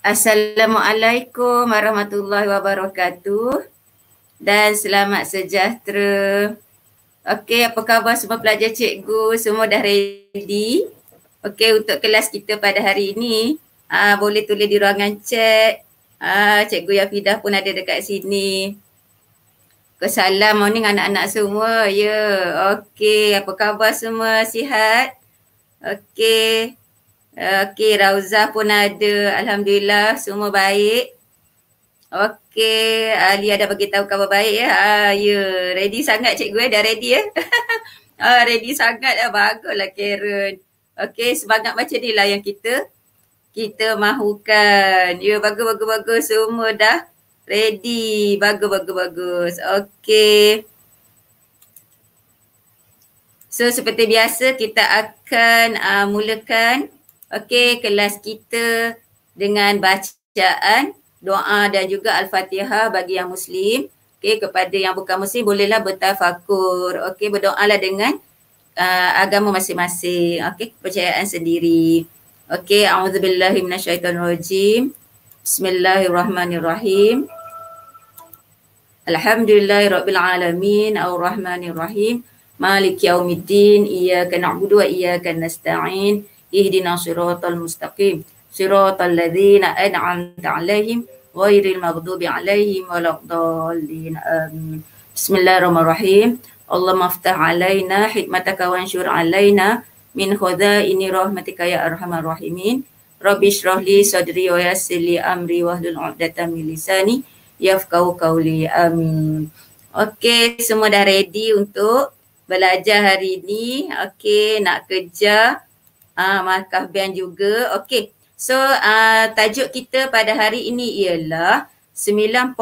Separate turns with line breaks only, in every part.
Assalamualaikum warahmatullahi wabarakatuh dan selamat sejahtera. Okey, apa khabar semua pelajar cikgu? Semua dah ready? Okey, untuk kelas kita pada hari ini, aa, boleh tulis di ruangan chat. Aa, cikgu Yafidah pun ada dekat sini. Kesalam morning anak-anak semua. Ya, yeah. okey. Apa khabar semua? Sihat? Okey. Okey, Rauzah pun ada. Alhamdulillah, semua baik. Okey, Ali ada bagi tahu khabar baik ya. Ah, ya, ready sangat cikgu eh? Dah ready ya? ah, ready sangat ya. Baguslah Karen. Okey, semangat macam ni lah yang kita kita mahukan. Ya, bagus, bagus, bagus. Semua dah ready. Bagus, bagus, bagus. Okey. So, seperti biasa kita akan uh, mulakan Okey, kelas kita dengan bacaan doa dan juga Al-Fatihah bagi yang Muslim. Okey, kepada yang bukan Muslim bolehlah bertafakur. Okey, berdoalah dengan uh, agama masing-masing. Okey, kepercayaan sendiri. Okey, a'udzubillahi minasyaitonirrajim. Bismillahirrahmanirrahim. Alhamdulillahirabbil alamin arrahmanirrahim. Maliki yaumiddin. Iyyaka na'budu wa iyyaka nasta'in ihdina siratal mustaqim. Siratal ladzina an'amta alaihim ghairil maghdubi alaihim waladdallin amin. Bismillahirrahmanirrahim. Allah maftah alaina hikmataka wa ansyur alaina min khuda ini rahmatika ya arhamar rahimin. Rabbi syrah li sadri wa yassir li amri wa hlul uqdatan min lisani yafqahu qawli amin. Okey semua dah ready untuk belajar hari ini okey nak kerja uh, markah band juga. Okey. So uh, tajuk kita pada hari ini ialah 9.4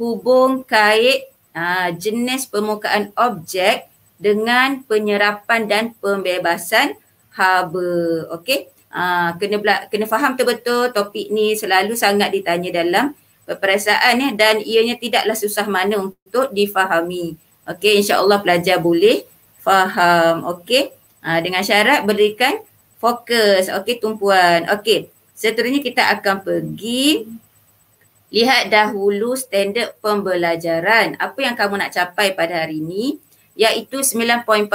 hubung kait uh, jenis permukaan objek dengan penyerapan dan pembebasan haba. Okey. Uh, kena bela- kena faham betul-betul topik ni selalu sangat ditanya dalam peperiksaan ya dan ianya tidaklah susah mana untuk difahami. Okey, insya-Allah pelajar boleh faham. Okey. Ha, dengan syarat berikan fokus. Okey tumpuan. Okey. Seterusnya kita akan pergi lihat dahulu standard pembelajaran. Apa yang kamu nak capai pada hari ini iaitu 9.4.1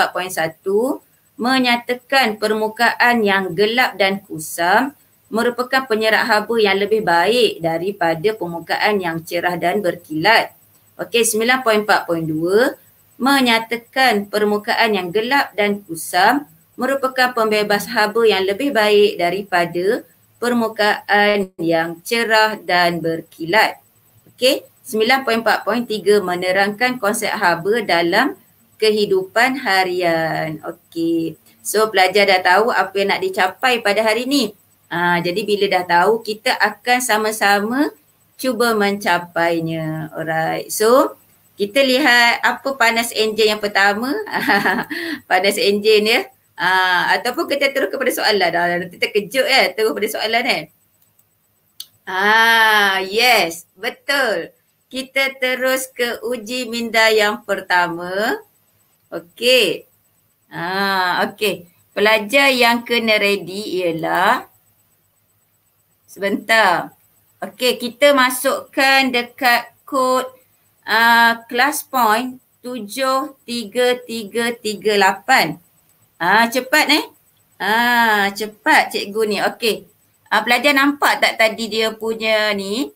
menyatakan permukaan yang gelap dan kusam merupakan penyerak haba yang lebih baik daripada permukaan yang cerah dan berkilat. Okey 9.4.2 menyatakan permukaan yang gelap dan kusam merupakan pembebas haba yang lebih baik daripada permukaan yang cerah dan berkilat. Okey, 9.4.3 menerangkan konsep haba dalam kehidupan harian. Okey. So pelajar dah tahu apa yang nak dicapai pada hari ini. Ha, jadi bila dah tahu kita akan sama-sama cuba mencapainya. Alright. So kita lihat apa panas enjin yang pertama. panas enjin ya. Uh, ataupun kita terus kepada soalan. Dah, nanti terkejut ya terus kepada soalan eh. Ah, yes, betul. Kita terus ke uji minda yang pertama. Okey. Ah, okey. Pelajar yang kena ready ialah sebentar. Okey, kita masukkan dekat kod uh, class point tujuh tiga tiga tiga lapan. Ah cepat eh. Ah cepat cikgu ni. Okey. Ah pelajar nampak tak tadi dia punya ni?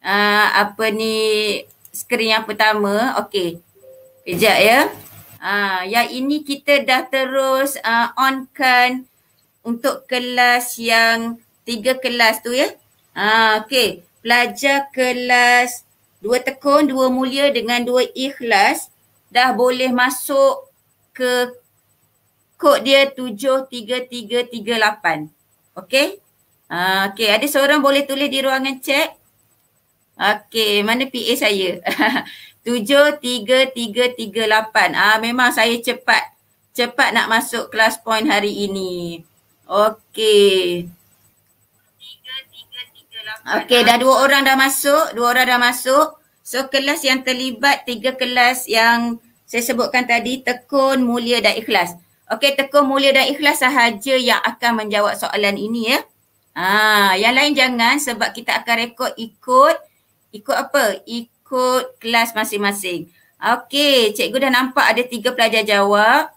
Ah apa ni skrin yang pertama? Okey. Kejap ya. Ah yang ini kita dah terus uh, onkan untuk kelas yang tiga kelas tu ya. Ah okey. Pelajar kelas dua tekun, dua mulia dengan dua ikhlas dah boleh masuk ke kod dia tujuh tiga tiga tiga lapan. Okay? Uh, ada seorang boleh tulis di ruangan chat. Okay, mana PA saya? Tujuh tiga tiga tiga lapan. Ah, memang saya cepat. Cepat nak masuk kelas point hari ini. Okay. Okey, dah dua orang dah masuk, dua orang dah masuk. So kelas yang terlibat tiga kelas yang saya sebutkan tadi tekun, mulia dan ikhlas. Okey, tekun, mulia dan ikhlas sahaja yang akan menjawab soalan ini ya. Ha, yang lain jangan sebab kita akan rekod ikut ikut apa? Ikut kelas masing-masing. Okey, cikgu dah nampak ada tiga pelajar jawab.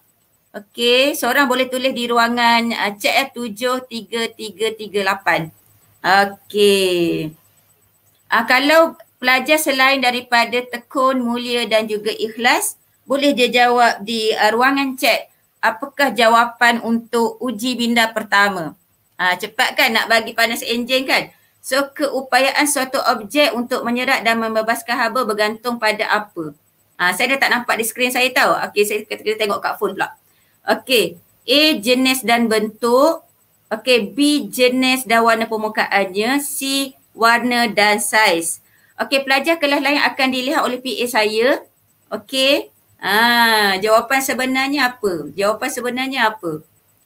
Okey, seorang boleh tulis di ruangan uh, CF 73338. Okey. Uh, kalau pelajar selain daripada tekun, mulia dan juga ikhlas, boleh dia jawab di uh, ruangan chat apakah jawapan untuk uji binda pertama. Ha, cepat kan nak bagi panas enjin kan? So keupayaan suatu objek untuk menyerat dan membebaskan haba bergantung pada apa? Ha, saya dah tak nampak di skrin saya tahu. Okey, saya kita tengok kat phone pula. Okey, A jenis dan bentuk. Okey, B jenis dan warna permukaannya. C warna dan saiz. Okey, pelajar kelas lain akan dilihat oleh PA saya. Okey. Ah, jawapan sebenarnya apa? Jawapan sebenarnya apa?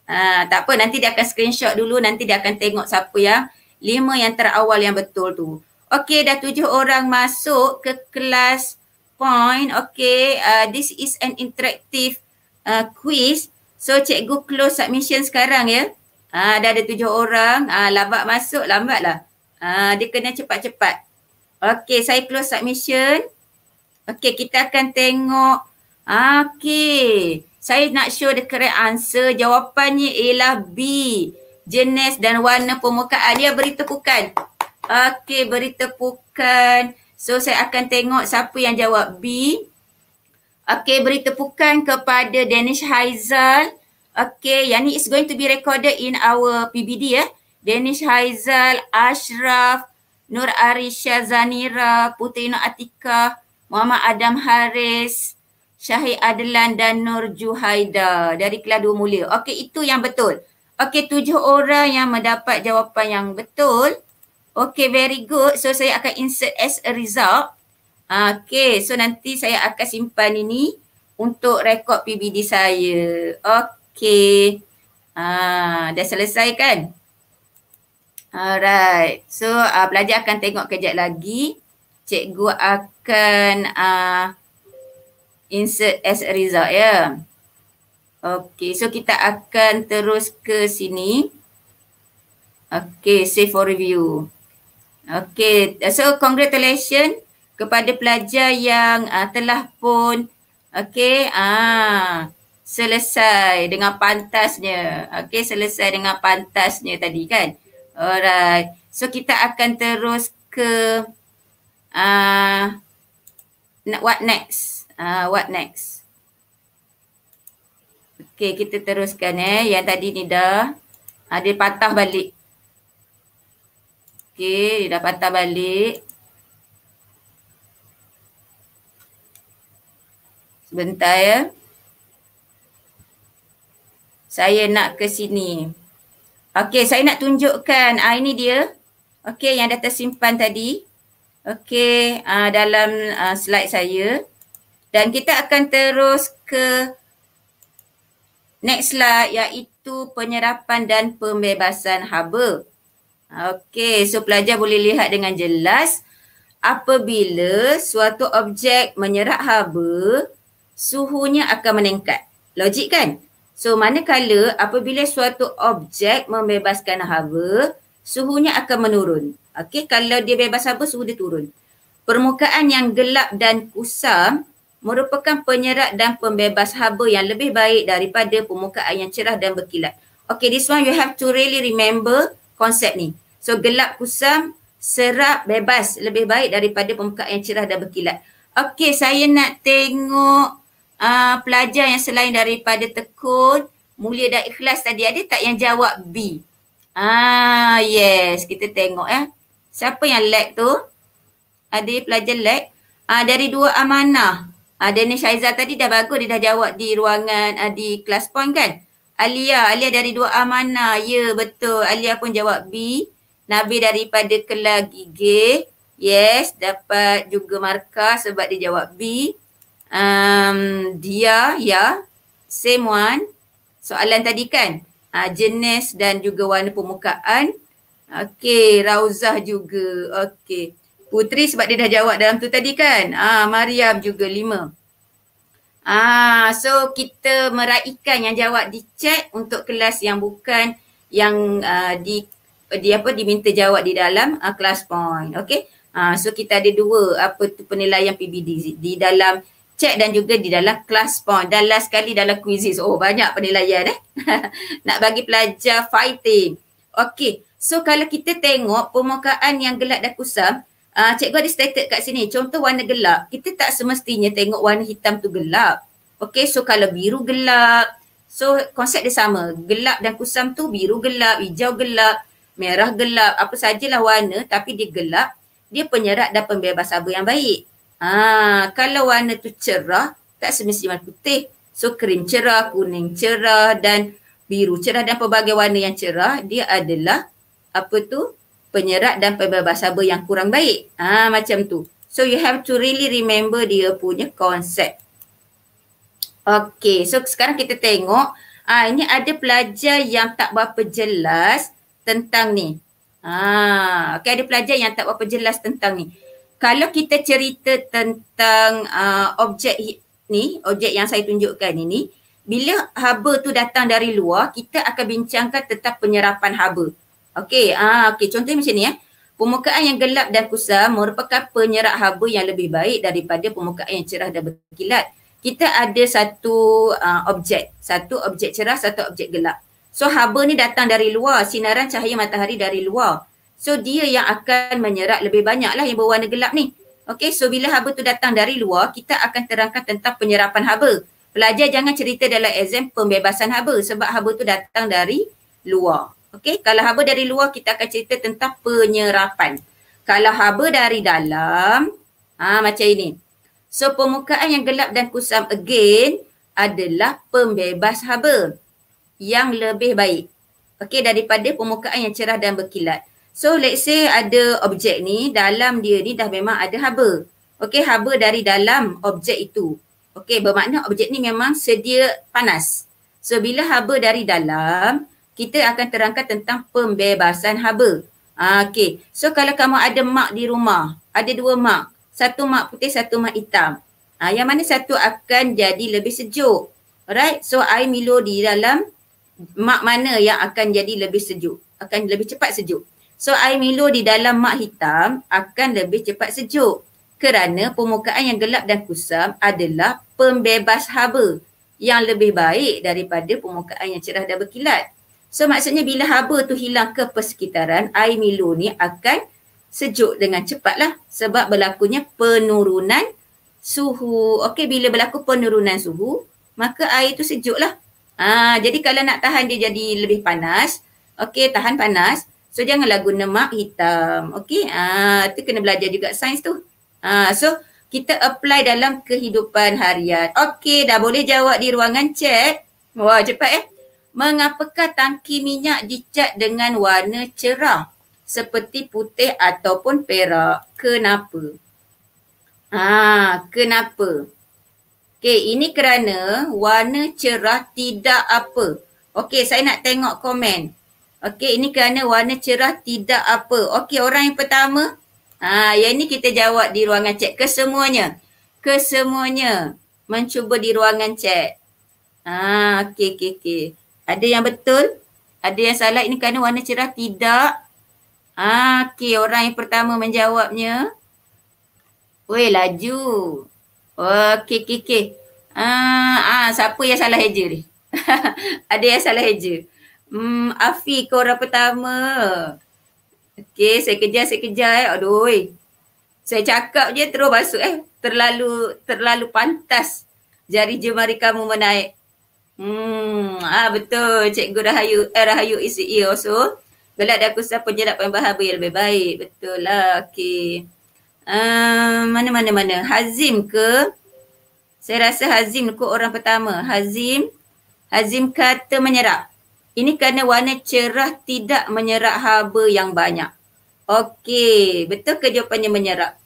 Ha, tak apa nanti dia akan screenshot dulu nanti dia akan tengok siapa yang lima yang terawal yang betul tu. Okey dah tujuh orang masuk ke kelas point. Okey uh, this is an interactive uh, quiz. So cikgu close submission sekarang ya. Ha, dah ada tujuh orang. Ha, lambat masuk lambat lah. Ha, dia kena cepat-cepat. Okey saya close submission. Okey kita akan tengok. Okey saya nak show the correct answer. Jawapannya ialah B. Jenis dan warna permukaan. Dia beri tepukan. Okey, beri tepukan. So, saya akan tengok siapa yang jawab B. Okey, beri tepukan kepada Danish Haizal. Okey, yang ni is going to be recorded in our PBD ya. Eh? Danish Haizal, Ashraf, Nur Arisha Zanira, Putri Nur Atika, Muhammad Adam Haris, Syahid Adlan dan Nur Juhaida dari kelas 2 mulia. Okey, itu yang betul. Okey, tujuh orang yang mendapat jawapan yang betul. Okey, very good. So, saya akan insert as a result. Okey, so nanti saya akan simpan ini untuk rekod PBD saya. Okey. Ah, dah selesai kan? Alright. So, uh, belajar akan tengok kejap lagi. Cikgu akan uh, insert as a result ya. Okay, so kita akan terus ke sini. Okay, save for review. Okay, so congratulations kepada pelajar yang uh, telah pun okay, ah, selesai dengan pantasnya. Okay, selesai dengan pantasnya tadi kan. Alright, so kita akan terus ke uh, what next? uh, what next? Okay, kita teruskan eh. Yang tadi ni dah ada uh, patah balik. Okay, dia dah patah balik. Sebentar ya. Saya nak ke sini. Okay, saya nak tunjukkan. Ah, ini dia. Okay, yang dah tersimpan tadi. Okay, uh, dalam uh, slide saya. Dan kita akan terus ke next slide iaitu penyerapan dan pembebasan haba. Okey, so pelajar boleh lihat dengan jelas apabila suatu objek menyerap haba, suhunya akan meningkat. Logik kan? So manakala apabila suatu objek membebaskan haba, suhunya akan menurun. Okey, kalau dia bebas haba, suhu dia turun. Permukaan yang gelap dan kusam merupakan penyerat dan pembebas haba yang lebih baik daripada permukaan yang cerah dan berkilat. Okay, this one you have to really remember konsep ni. So gelap kusam, serap, bebas lebih baik daripada permukaan yang cerah dan berkilat. Okay, saya nak tengok uh, pelajar yang selain daripada tekun, mulia dan ikhlas tadi. Ada tak yang jawab B? Ah, yes, kita tengok eh. Siapa yang lag tu? Ada pelajar lag? Ah, dari dua amanah. Uh, Daniel Syaizal tadi dah bagus dia dah jawab di ruangan uh, di kelas point kan. Alia, Alia dari dua A mana? Ya betul. Alia pun jawab B. Nabi daripada kelas gigi. Yes, dapat juga markah sebab dia jawab B. Um, dia, ya. Same one. Soalan tadi kan. Uh, jenis dan juga warna permukaan. Okay, Rauzah juga. Okay. Putri sebab dia dah jawab dalam tu tadi kan. Ah Mariam juga lima. Ah so kita meraihkan yang jawab di chat untuk kelas yang bukan yang uh, di dia apa diminta jawab di dalam uh, class point. Okay. Uh, so kita ada dua apa tu penilaian PBD di dalam cek dan juga di dalam class point dan last sekali dalam quizzes. Oh banyak penilaian eh. Nak bagi pelajar fighting. Okay. So kalau kita tengok permukaan yang gelap dan kusam, uh, cikgu ada stated kat sini. Contoh warna gelap, kita tak semestinya tengok warna hitam tu gelap. Okay, so kalau biru gelap, so konsep dia sama. Gelap dan kusam tu biru gelap, hijau gelap, merah gelap, apa sajalah warna tapi dia gelap, dia penyerat dan pembebas haba yang baik. Ah, kalau warna tu cerah, tak semestinya warna putih. So krim cerah, kuning cerah dan biru cerah dan pelbagai warna yang cerah, dia adalah apa tu penyerat dan pembebas haba yang kurang baik. Ha, macam tu. So you have to really remember dia punya konsep. Okay, so sekarang kita tengok ah ini ada pelajar yang tak berapa jelas tentang ni. Ah, okay, ada pelajar yang tak berapa jelas tentang ni. Kalau kita cerita tentang uh, objek ni, objek yang saya tunjukkan ini, bila haba tu datang dari luar, kita akan bincangkan tentang penyerapan haba. Okey, ah okey contohnya macam ni eh. Permukaan yang gelap dan kusam merupakan penyerap haba yang lebih baik daripada permukaan yang cerah dan berkilat. Kita ada satu uh, objek, satu objek cerah, satu objek gelap. So haba ni datang dari luar, sinaran cahaya matahari dari luar. So dia yang akan menyerap lebih banyak lah yang berwarna gelap ni. Okay, so bila haba tu datang dari luar, kita akan terangkan tentang penyerapan haba. Pelajar jangan cerita dalam exam pembebasan haba sebab haba tu datang dari luar. Okey, kalau haba dari luar kita akan cerita tentang penyerapan. Kalau haba dari dalam, ha, macam ini. So permukaan yang gelap dan kusam again adalah pembebas haba yang lebih baik. Okey, daripada permukaan yang cerah dan berkilat. So let's say ada objek ni, dalam dia ni dah memang ada haba. Okey, haba dari dalam objek itu. Okey, bermakna objek ni memang sedia panas. So bila haba dari dalam, kita akan terangkan tentang pembebasan haba. Ah, okay. So kalau kamu ada mak di rumah, ada dua mak. Satu mak putih, satu mak hitam. Ah, yang mana satu akan jadi lebih sejuk. Alright. So air Milo di dalam mak mana yang akan jadi lebih sejuk. Akan lebih cepat sejuk. So air Milo di dalam mak hitam akan lebih cepat sejuk. Kerana permukaan yang gelap dan kusam adalah pembebas haba yang lebih baik daripada permukaan yang cerah dan berkilat. So maksudnya bila haba tu hilang ke persekitaran, air Milo ni akan sejuk dengan cepatlah sebab berlakunya penurunan suhu. Okey, bila berlaku penurunan suhu, maka air tu sejuklah. Ah, jadi kalau nak tahan dia jadi lebih panas, okey, tahan panas, so janganlah guna mak hitam. Okey, ah, tu kena belajar juga sains tu. Ah, so kita apply dalam kehidupan harian. Okey, dah boleh jawab di ruangan chat. Wah, cepat eh. Mengapakah tangki minyak dicat dengan warna cerah seperti putih ataupun perak? Kenapa? Ha, kenapa? Okey, ini kerana warna cerah tidak apa. Okey, saya nak tengok komen. Okey, ini kerana warna cerah tidak apa. Okey, orang yang pertama. Ha, yang ini kita jawab di ruangan chat. Kesemuanya. Kesemuanya. Mencuba di ruangan chat. Ha, okey, okey, okey. Ada yang betul, ada yang salah ini kerana warna cerah tidak. Ah, okey, orang yang pertama menjawabnya. Weh, laju. Okey, okey, okey. Ah, ah, siapa yang salah heja ni? ada yang salah heja. Hmm, Afi ke orang pertama. Okey, saya kejar, saya kejar eh. Aduh. Saya cakap je terus masuk eh. Terlalu terlalu pantas jari jemari kamu menaik. Hmm, ah betul. Cikgu Rahayu, eh, Rahayu ECE also. Gelak dan kusah penjerat pembahaba yang lebih baik. Betul lah. Okey. Um, mana, mana, mana. Hazim ke? Saya rasa Hazim ke orang pertama. Hazim. Hazim kata menyerap. Ini kerana warna cerah tidak menyerap haba yang banyak. Okey. Betul ke jawapannya menyerap?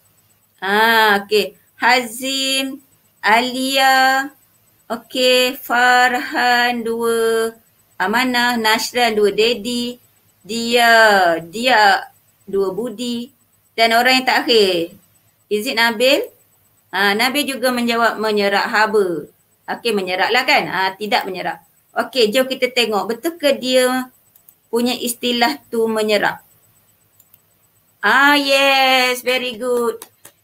Ah, okey. Hazim. Alia. Okey, Farhan dua, Amanah, Nashran dua, Dedi, dia, dia dua Budi dan orang yang terakhir. Is it Nabil? Ha, Nabil juga menjawab menyerap haba. Okey, menyerap lah kan? Ha, tidak menyerap. Okey, jom kita tengok. Betul ke dia punya istilah tu menyerap. Ah yes, very good.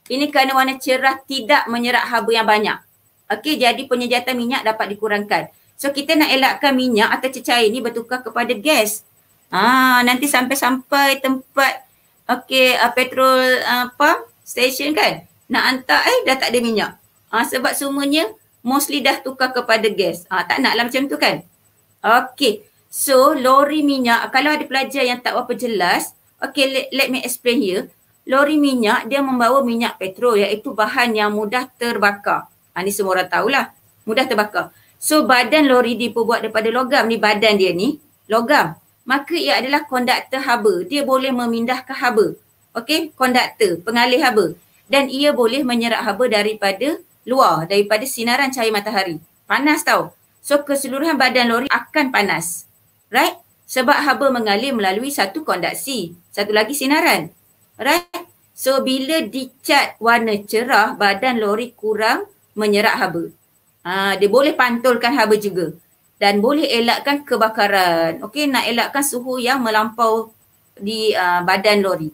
Ini kerana warna cerah tidak menyerap haba yang banyak. Okey, jadi penyejatan minyak dapat dikurangkan. So kita nak elakkan minyak atau cecair ni bertukar kepada gas. Ah, nanti sampai-sampai tempat okey uh, petrol uh, pump station kan. Nak hantar eh dah tak ada minyak. Ah, sebab semuanya mostly dah tukar kepada gas. Ah, tak naklah macam tu kan. Okey. So lori minyak kalau ada pelajar yang tak apa jelas, okey let, let me explain here. Lori minyak dia membawa minyak petrol iaitu bahan yang mudah terbakar. Ha, ni semua orang tahulah. Mudah terbakar. So badan lori diperbuat daripada logam ni badan dia ni logam. Maka ia adalah konduktor haba. Dia boleh memindahkan haba. Okey, konduktor, pengalih haba. Dan ia boleh menyerap haba daripada luar, daripada sinaran cahaya matahari. Panas tau. So keseluruhan badan lori akan panas. Right? Sebab haba mengalir melalui satu konduksi. Satu lagi sinaran. Right? So bila dicat warna cerah, badan lori kurang menyerap haba. Ha, dia boleh pantulkan haba juga dan boleh elakkan kebakaran. Okey, nak elakkan suhu yang melampau di uh, badan lori.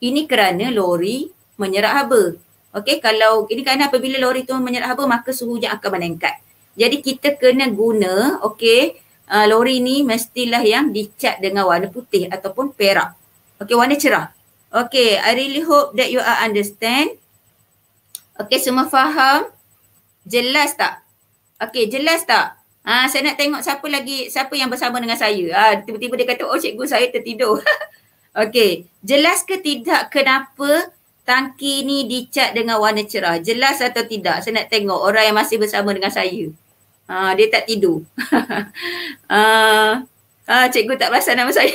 Ini kerana lori menyerap haba. Okey, kalau ini kerana apabila lori tu menyerap haba maka suhunya akan meningkat. Jadi kita kena guna okey uh, lori ni mestilah yang dicat dengan warna putih ataupun perak. Okey, warna cerah. Okay, I really hope that you are understand. Okay, semua faham? Jelas tak? Okey, jelas tak? Ha, saya nak tengok siapa lagi, siapa yang bersama dengan saya. Ha, tiba-tiba dia kata, oh cikgu saya tertidur. Okey, jelas ke tidak kenapa tangki ni dicat dengan warna cerah? Jelas atau tidak? Saya nak tengok orang yang masih bersama dengan saya. Ha, dia tak tidur. ha, ha, cikgu tak perasan nama saya.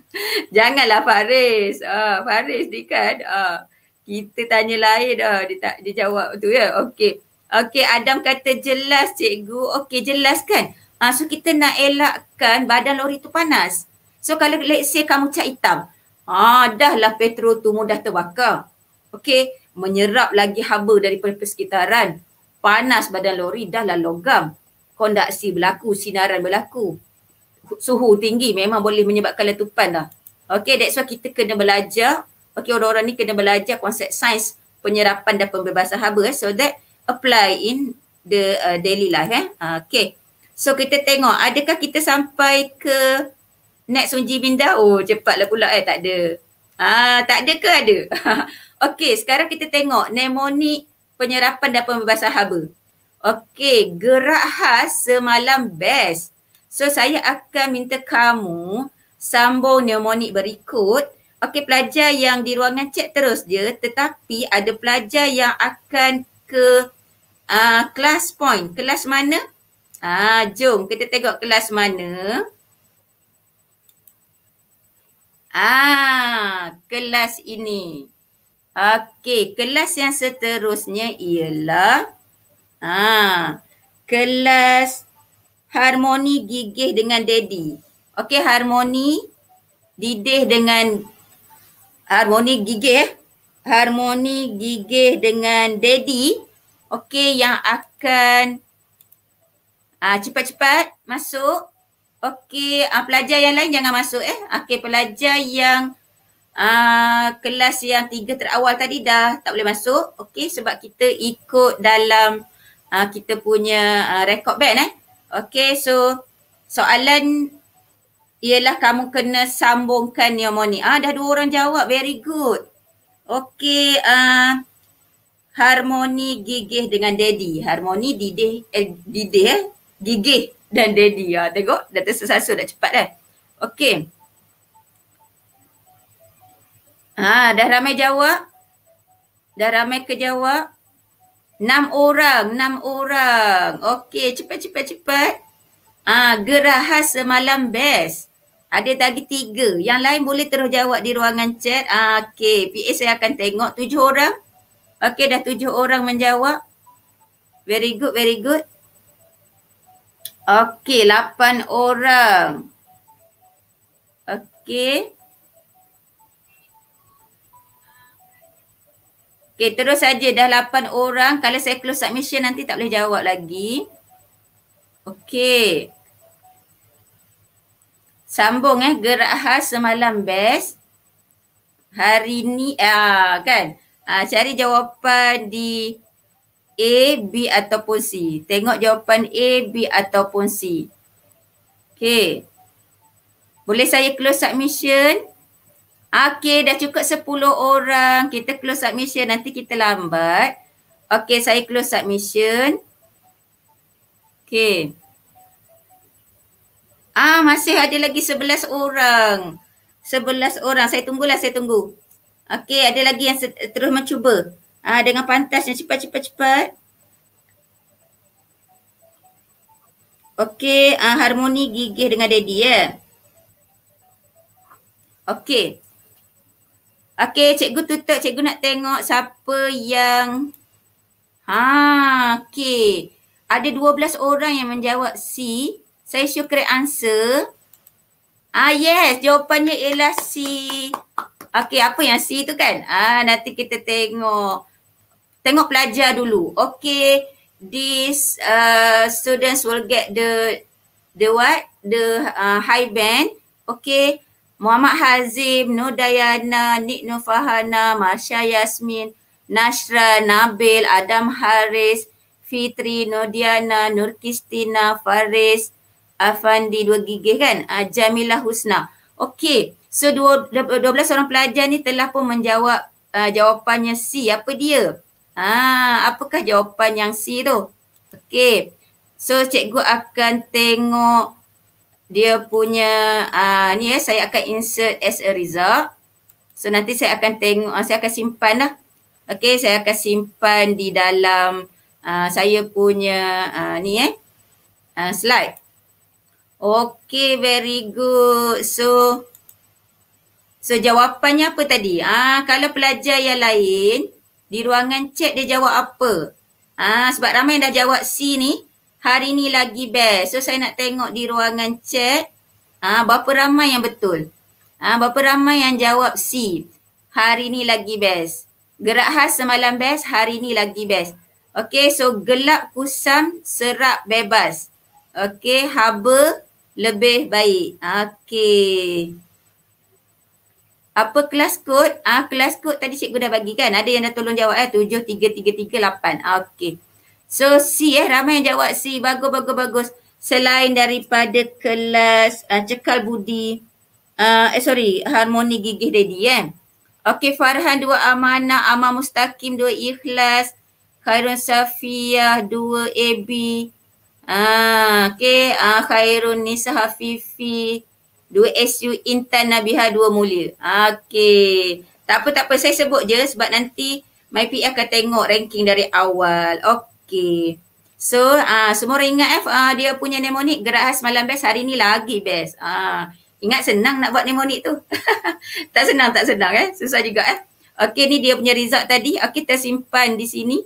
Janganlah Faris. Ha, Faris ni kan. Ha, kita tanya lain dah. Dia, tak, dia jawab tu ya. Okey. Okey, Adam kata jelas cikgu. Okey, jelas kan? Uh, so kita nak elakkan badan lori tu panas. So kalau let's say kamu cat hitam. Ah, dah lah petrol tu mudah terbakar. Okey, menyerap lagi haba daripada persekitaran. Panas badan lori dah lah logam. Kondaksi berlaku, sinaran berlaku. Suhu tinggi memang boleh menyebabkan letupan dah. Okey, that's why kita kena belajar. Okey, orang-orang ni kena belajar konsep sains penyerapan dan pembebasan haba eh, so that apply in the uh, daily life eh. Uh, okay. So kita tengok adakah kita sampai ke next Unji Binda? Oh cepatlah pula eh tak ada. Ah tak ada ke ada? okay sekarang kita tengok mnemonik penyerapan dan pembebasan haba. Okay gerak khas semalam best. So saya akan minta kamu sambung mnemonik berikut. Okay pelajar yang di ruangan chat terus je tetapi ada pelajar yang akan ke uh, kelas point. Kelas mana? Ah, jom kita tengok kelas mana. Ah, kelas ini. Okey, kelas yang seterusnya ialah ah, kelas harmoni gigih dengan daddy. Okey, harmoni didih dengan harmoni gigih eh? Harmoni gigih dengan daddy okey yang akan ah cepat-cepat masuk. Okey ah, pelajar yang lain jangan masuk eh? Okey pelajar yang ah kelas yang tiga terawal tadi dah tak boleh masuk okey sebab kita ikut dalam ah, kita punya ah, record band eh okey so soalan ialah kamu kena sambungkan mnemonic ah dah dua orang jawab very good Okey, uh, harmoni gigih dengan daddy. Harmoni didih, eh, didih eh. Gigih dan daddy. Uh, tengok, dah tersesasu dah cepat dah. Okey. Ha, dah ramai jawab. Dah ramai ke jawab. Enam orang, enam orang. Okey, cepat, cepat, cepat. Ha, gerahas semalam best. Ada lagi tiga. Yang lain boleh terus jawab di ruangan chat. Ah, okay. PA saya akan tengok tujuh orang. Okay, dah tujuh orang menjawab. Very good, very good. Okay, lapan orang. Okay. Okay, terus saja dah lapan orang. Kalau saya close submission nanti tak boleh jawab lagi. Okay. Sambung eh gerak khas semalam best. Hari ni ah kan. Ah cari jawapan di A, B ataupun C. Tengok jawapan A, B ataupun C. Okay. Boleh saya close submission? Okay, dah cukup 10 orang. Kita close submission. Nanti kita lambat. Okay, saya close submission. Okay. Ah, masih ada lagi 11 orang. 11 orang. Saya tunggulah, saya tunggu. Okay, ada lagi yang terus mencuba. Ah, dengan pantas yang cepat, cepat, cepat. Okay, ah, harmoni gigih dengan daddy ya. Okay. Okay, cikgu tutup. Cikgu nak tengok siapa yang... Ha, okay. Ada 12 orang yang menjawab C. Saya show correct answer. Ah yes, jawapannya ialah C. Okey, apa yang C tu kan? Ah nanti kita tengok. Tengok pelajar dulu. Okey, these uh, students will get the the what? The uh, high band. Okey. Muhammad Hazim, Nur Dayana, Nik Nur Fahana, Masya Yasmin, Nashra, Nabil, Adam Haris, Fitri, Nodiana, Nur Kristina, Faris, Afandi dua gigih kan? Uh, Jamilah Husna. Okey. So dua, dua belas orang pelajar ni telah pun menjawab uh, jawapannya C. Apa dia? Ha, apakah jawapan yang C tu? Okey. So cikgu akan tengok dia punya uh, ni ya saya akan insert as a result. So nanti saya akan tengok uh, saya akan simpan lah. Okey, saya akan simpan di dalam uh, saya punya uh, ni eh uh, slide. Okay, very good. So, so jawapannya apa tadi? Ah, kalau pelajar yang lain di ruangan chat dia jawab apa? Ah, sebab ramai yang dah jawab C ni, hari ni lagi best. So, saya nak tengok di ruangan chat, ah, berapa ramai yang betul? Ah, berapa ramai yang jawab C? Hari ni lagi best. Gerak khas semalam best, hari ni lagi best. Okay, so gelap kusam serap bebas. Okay, haba lebih baik. Okey. Apa kelas kod? Ah kelas kod tadi cikgu dah bagi kan? Ada yang dah tolong jawab eh 73338. Okey. So C eh ramai yang jawab C. Bagus bagus bagus. Selain daripada kelas uh, cekal budi uh, eh sorry harmoni gigih daddy eh. Okey Farhan dua amanah, Amal Mustaqim dua ikhlas, Khairun Safiyah dua AB, Ah, okay. Ah, Khairun Nisa Hafifi. Dua SU Intan Nabiha dua mulia. Ah, okay. Tak apa, tak apa. Saya sebut je sebab nanti My PA akan tengok ranking dari awal. Okay. So, ah, semua orang ingat eh, ah, dia punya mnemonik gerak khas malam best. Hari ni lagi best. Ah, ingat senang nak buat mnemonik tu. tak senang, tak senang eh. Susah juga eh. Okay, ni dia punya result tadi. Okay, kita simpan di sini.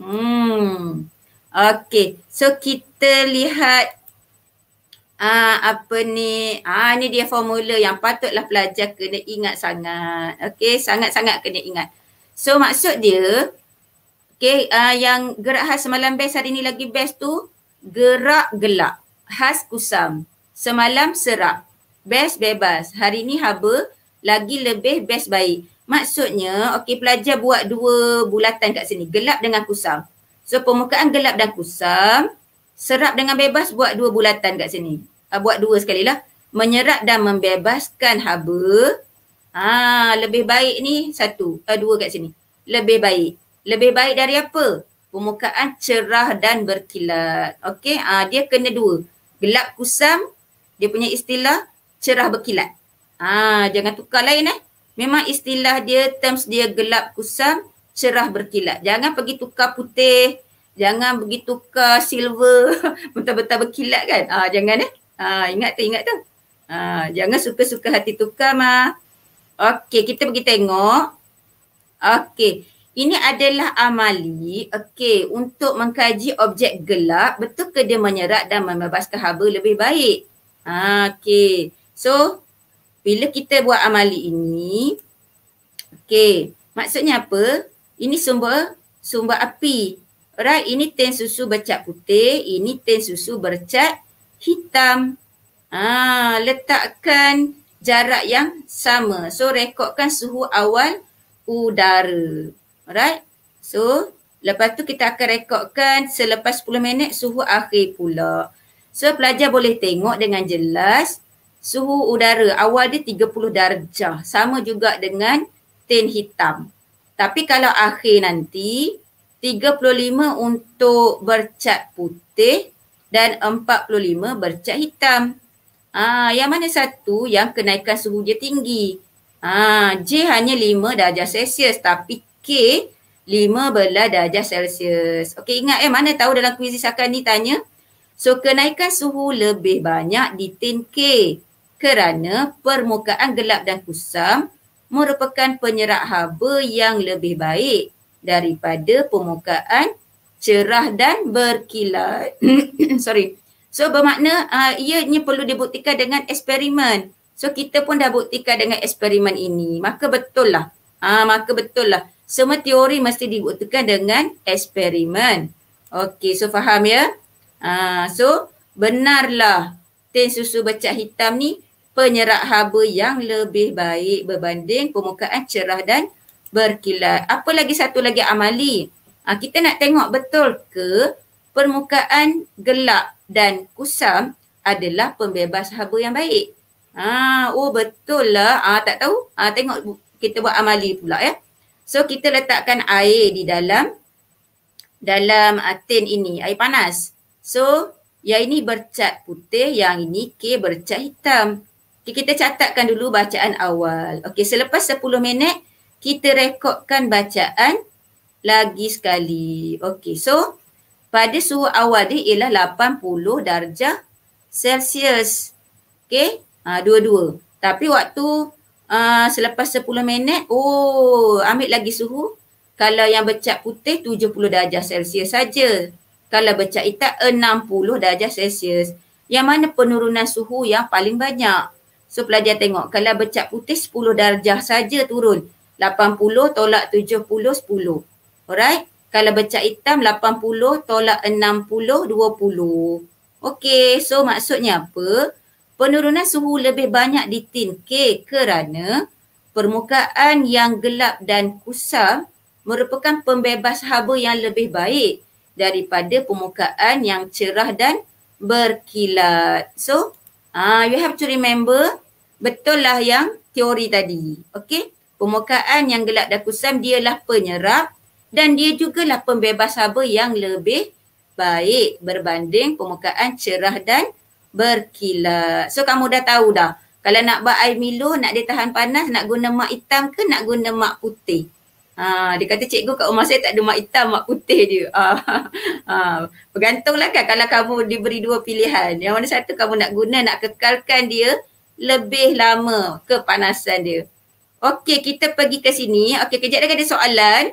Hmm. Okay, so kita lihat uh, apa ni, ah uh, ni dia formula yang patutlah pelajar kena ingat sangat. Okay, sangat-sangat kena ingat. So maksud dia, okay, uh, yang gerak khas semalam best hari ni lagi best tu, gerak gelap, khas kusam, semalam serap, best bebas, hari ni haba, lagi lebih best baik. Maksudnya, okay, pelajar buat dua bulatan kat sini, gelap dengan kusam. So permukaan gelap dan kusam, serap dengan bebas buat dua bulatan kat sini. Uh, buat dua sekali lah. Menyerap dan membebaskan haba. Ah, lebih baik ni satu, uh, dua kat sini. Lebih baik. Lebih baik dari apa? Permukaan cerah dan berkilat. Okey, ah, dia kena dua. Gelap kusam, dia punya istilah cerah berkilat. Ah, jangan tukar lain eh. Memang istilah dia, terms dia gelap kusam, cerah berkilat. Jangan pergi tukar putih, jangan pergi tukar silver, betul-betul berkilat kan. Ah jangan eh. Ah ingat tu, ingat tu. Ah jangan suka-suka hati tukar mah. Okey, kita pergi tengok. Okey. Ini adalah amali, okey, untuk mengkaji objek gelap, betul ke dia menyerat dan membebaskan haba lebih baik? Ah, okey. So, bila kita buat amali ini, okey, maksudnya apa? ini sumber sumber api. Alright, ini tin susu bercat putih, ini tin susu bercat hitam. Ah, letakkan jarak yang sama. So rekodkan suhu awal udara. Alright. So lepas tu kita akan rekodkan selepas 10 minit suhu akhir pula. So pelajar boleh tengok dengan jelas suhu udara awal dia 30 darjah. Sama juga dengan tin hitam. Tapi kalau akhir nanti 35 untuk bercat putih dan 45 bercat hitam. Ah, yang mana satu yang kenaikan suhu dia tinggi? Ah, J hanya 5 darjah Celsius tapi K 15 darjah Celsius. Okey ingat eh mana tahu dalam kuis akan ni tanya. So kenaikan suhu lebih banyak di tin K kerana permukaan gelap dan kusam merupakan penyerap haba yang lebih baik daripada permukaan cerah dan berkilat. Sorry. So bermakna uh, ianya perlu dibuktikan dengan eksperimen. So kita pun dah buktikan dengan eksperimen ini. Maka betul lah. Uh, maka betul lah. Semua teori mesti dibuktikan dengan eksperimen. Okey, so faham ya? Uh, so benarlah tin susu bercat hitam ni penyerap haba yang lebih baik berbanding permukaan cerah dan berkilat. Apa lagi satu lagi amali? Uh, kita nak tengok betul ke permukaan gelap dan kusam adalah pembebas haba yang baik. Ah, oh betul lah. Ah, tak tahu? Ah, tengok kita buat amali pula ya. So kita letakkan air di dalam dalam uh, tin ini, air panas. So yang ini bercat putih, yang ini K bercat hitam. Okay, kita catatkan dulu bacaan awal. Okey, selepas 10 minit kita rekodkan bacaan lagi sekali. Okey, so pada suhu awal dia ialah 80 darjah Celsius. Okey, ha, dua-dua. Tapi waktu uh, selepas 10 minit, oh ambil lagi suhu. Kalau yang bercat putih 70 darjah Celsius saja. Kalau bercat hitam 60 darjah Celsius. Yang mana penurunan suhu yang paling banyak? So pelajar tengok kalau bercat putih 10 darjah saja turun. 80 tolak 70 10. Alright. Kalau bercat hitam 80 tolak 60 20. Okey, so maksudnya apa? Penurunan suhu lebih banyak di tin K kerana permukaan yang gelap dan kusam merupakan pembebas haba yang lebih baik daripada permukaan yang cerah dan berkilat. So, uh, you have to remember betul lah yang teori tadi. Okay. Permukaan yang gelap dan kusam dialah penyerap dan dia jugalah pembebas haba yang lebih baik berbanding permukaan cerah dan berkilat. So kamu dah tahu dah. Kalau nak buat air Milo, nak dia tahan panas, nak guna mak hitam ke nak guna mak putih? Ha, dia kata cikgu kat rumah saya tak ada mak hitam, mak putih dia. Ha, ha, bergantunglah kan kalau kamu diberi dua pilihan. Yang mana satu kamu nak guna, nak kekalkan dia lebih lama kepanasan dia. Okey, kita pergi ke sini. Okey, kejap lagi ada soalan.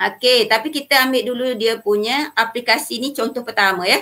Okey, tapi kita ambil dulu dia punya aplikasi ni contoh pertama ya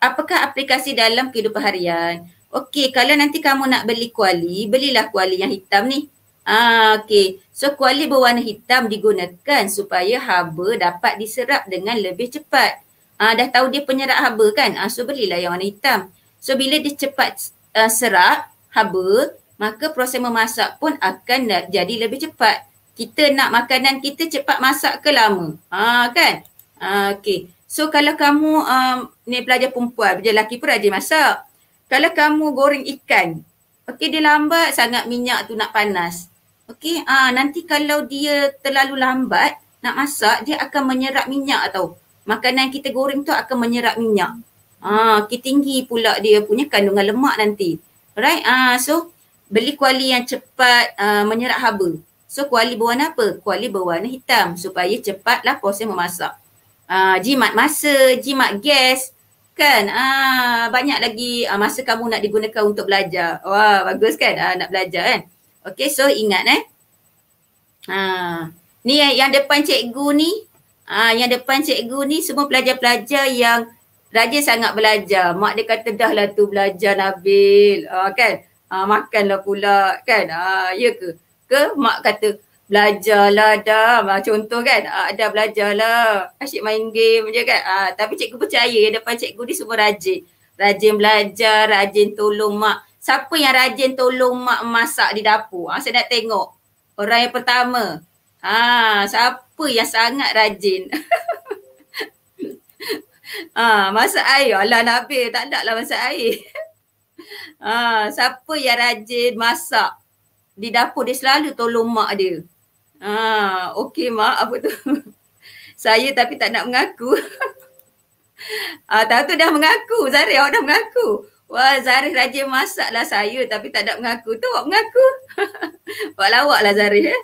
apakah aplikasi dalam kehidupan harian? Okey, kalau nanti kamu nak beli kuali, belilah kuali yang hitam ni. Ah, okey. So kuali berwarna hitam digunakan supaya haba dapat diserap dengan lebih cepat. Ah, dah tahu dia penyerap haba kan? Ah, so belilah yang warna hitam. So bila dia cepat uh, serap haba, maka proses memasak pun akan jadi lebih cepat. Kita nak makanan kita cepat masak ke lama? Ah, kan? Ah, okey. So kalau kamu um, ni pelajar perempuan, pelajar lelaki pun rajin masak. Kalau kamu goreng ikan, okey dia lambat sangat minyak tu nak panas. Okey, ah nanti kalau dia terlalu lambat nak masak, dia akan menyerap minyak tau. Makanan kita goreng tu akan menyerap minyak. Ah, okay, tinggi pula dia punya kandungan lemak nanti. Alright, ah so beli kuali yang cepat uh, menyerap haba. So kuali berwarna apa? Kuali berwarna hitam supaya cepatlah proses memasak uh, jimat masa, jimat gas kan uh, banyak lagi uh, masa kamu nak digunakan untuk belajar. Wah bagus kan uh, nak belajar kan. Okay so ingat eh. Uh, ni yang, yang depan cikgu ni uh, yang depan cikgu ni semua pelajar-pelajar yang rajin sangat belajar. Mak dia kata dah lah tu belajar Nabil uh, kan. Uh, makanlah pula kan. Uh, ya ke? Ke mak kata belajarlah dah. Ha, contoh kan, ha, dah belajarlah. Asyik main game je kan. Ha, tapi cikgu percaya depan cikgu ni semua rajin. Rajin belajar, rajin tolong mak. Siapa yang rajin tolong mak masak di dapur? Ha, saya nak tengok. Orang yang pertama. Ha, siapa yang sangat rajin? ha, masak air. Alah Nabil, tak ada lah masak air. ha, siapa yang rajin masak di dapur? Dia selalu tolong mak dia. Ha, okey mak, apa tu? saya tapi tak nak mengaku. ah, tahu tu dah mengaku. Zari awak dah mengaku. Wah Zari rajin masak lah saya tapi tak nak mengaku. Tu awak mengaku. Awak lawak lah Zari eh.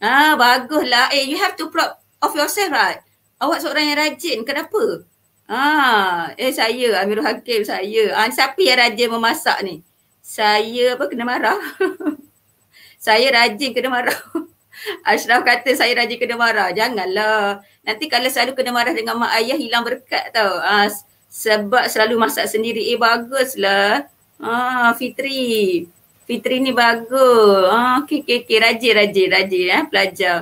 Ah, baguslah. Eh you have to proud of yourself right. Awak seorang yang rajin. Kenapa? Ah, eh saya Amirul Hakim saya. Ah, siapa yang rajin memasak ni? Saya apa kena marah? saya rajin kena marah. Ashraf kata saya rajin kena marah. Janganlah. Nanti kalau selalu kena marah dengan mak ayah hilang berkat tau. Ha, sebab selalu masak sendiri. Eh baguslah. Ha, Fitri. Fitri ni bagus. Ha, okay, okay, okay. Rajin, rajin, rajin. Eh, pelajar.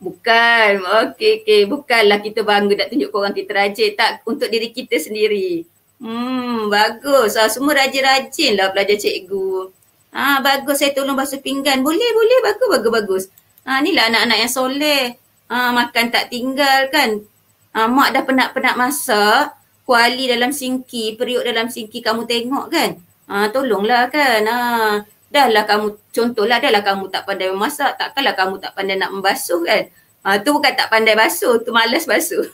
Bukan. Okay, okay. Bukanlah kita bangga nak tunjuk korang kita rajin. Tak untuk diri kita sendiri. Hmm, bagus. Ha, semua rajin-rajin lah pelajar cikgu. Ah bagus saya tolong basuh pinggan. Boleh boleh bagus bagus bagus. Ah ni lah anak-anak yang soleh. Ah makan tak tinggal kan. Ah mak dah penat-penat masak, kuali dalam singki, periuk dalam singki kamu tengok kan. Ah tolonglah kan. Ah dahlah kamu contohlah dahlah kamu tak pandai memasak, takkanlah kamu tak pandai nak membasuh kan. Ah tu bukan tak pandai basuh, tu malas basuh.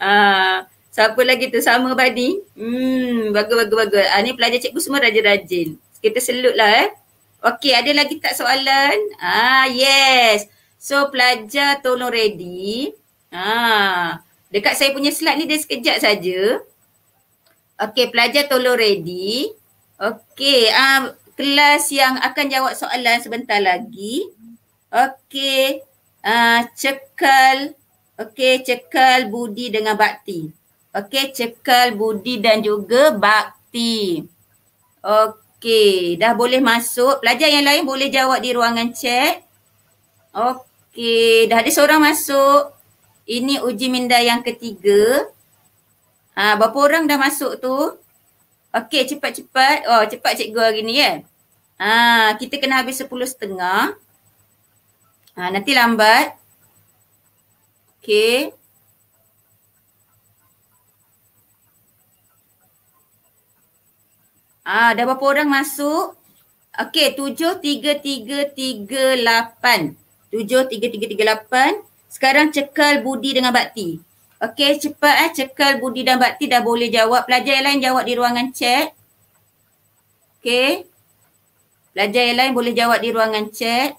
ah siapa lagi tu sama Badi? Hmm bagus bagus bagus. Ah ni pelajar cikgu semua rajin-rajin. Kita selut lah eh. Okey, ada lagi tak soalan? Ah, yes. So, pelajar tolong ready. Ah, dekat saya punya slide ni dia sekejap saja. Okey, pelajar tolong ready. Okey, ah, kelas yang akan jawab soalan sebentar lagi. Okey, ah, cekal. Okey, cekal budi dengan bakti. Okey, cekal budi dan juga bakti. Okey. Okey, dah boleh masuk. Pelajar yang lain boleh jawab di ruangan chat. Okey, dah ada seorang masuk. Ini uji minda yang ketiga. Ha, berapa orang dah masuk tu? Okey, cepat-cepat. Oh, cepat cikgu hari ni kan? Ha, kita kena habis sepuluh setengah. Ha, nanti lambat. Okey. Ah, dah berapa orang masuk? Okey, tujuh, tiga, tiga, tiga, lapan. Tujuh, tiga, tiga, tiga, lapan. Sekarang cekal Budi dengan Bakti. Okey, cepat eh. Cekal Budi dan Bakti dah boleh jawab. Pelajar yang lain jawab di ruangan chat. Okey. Pelajar yang lain boleh jawab di ruangan chat.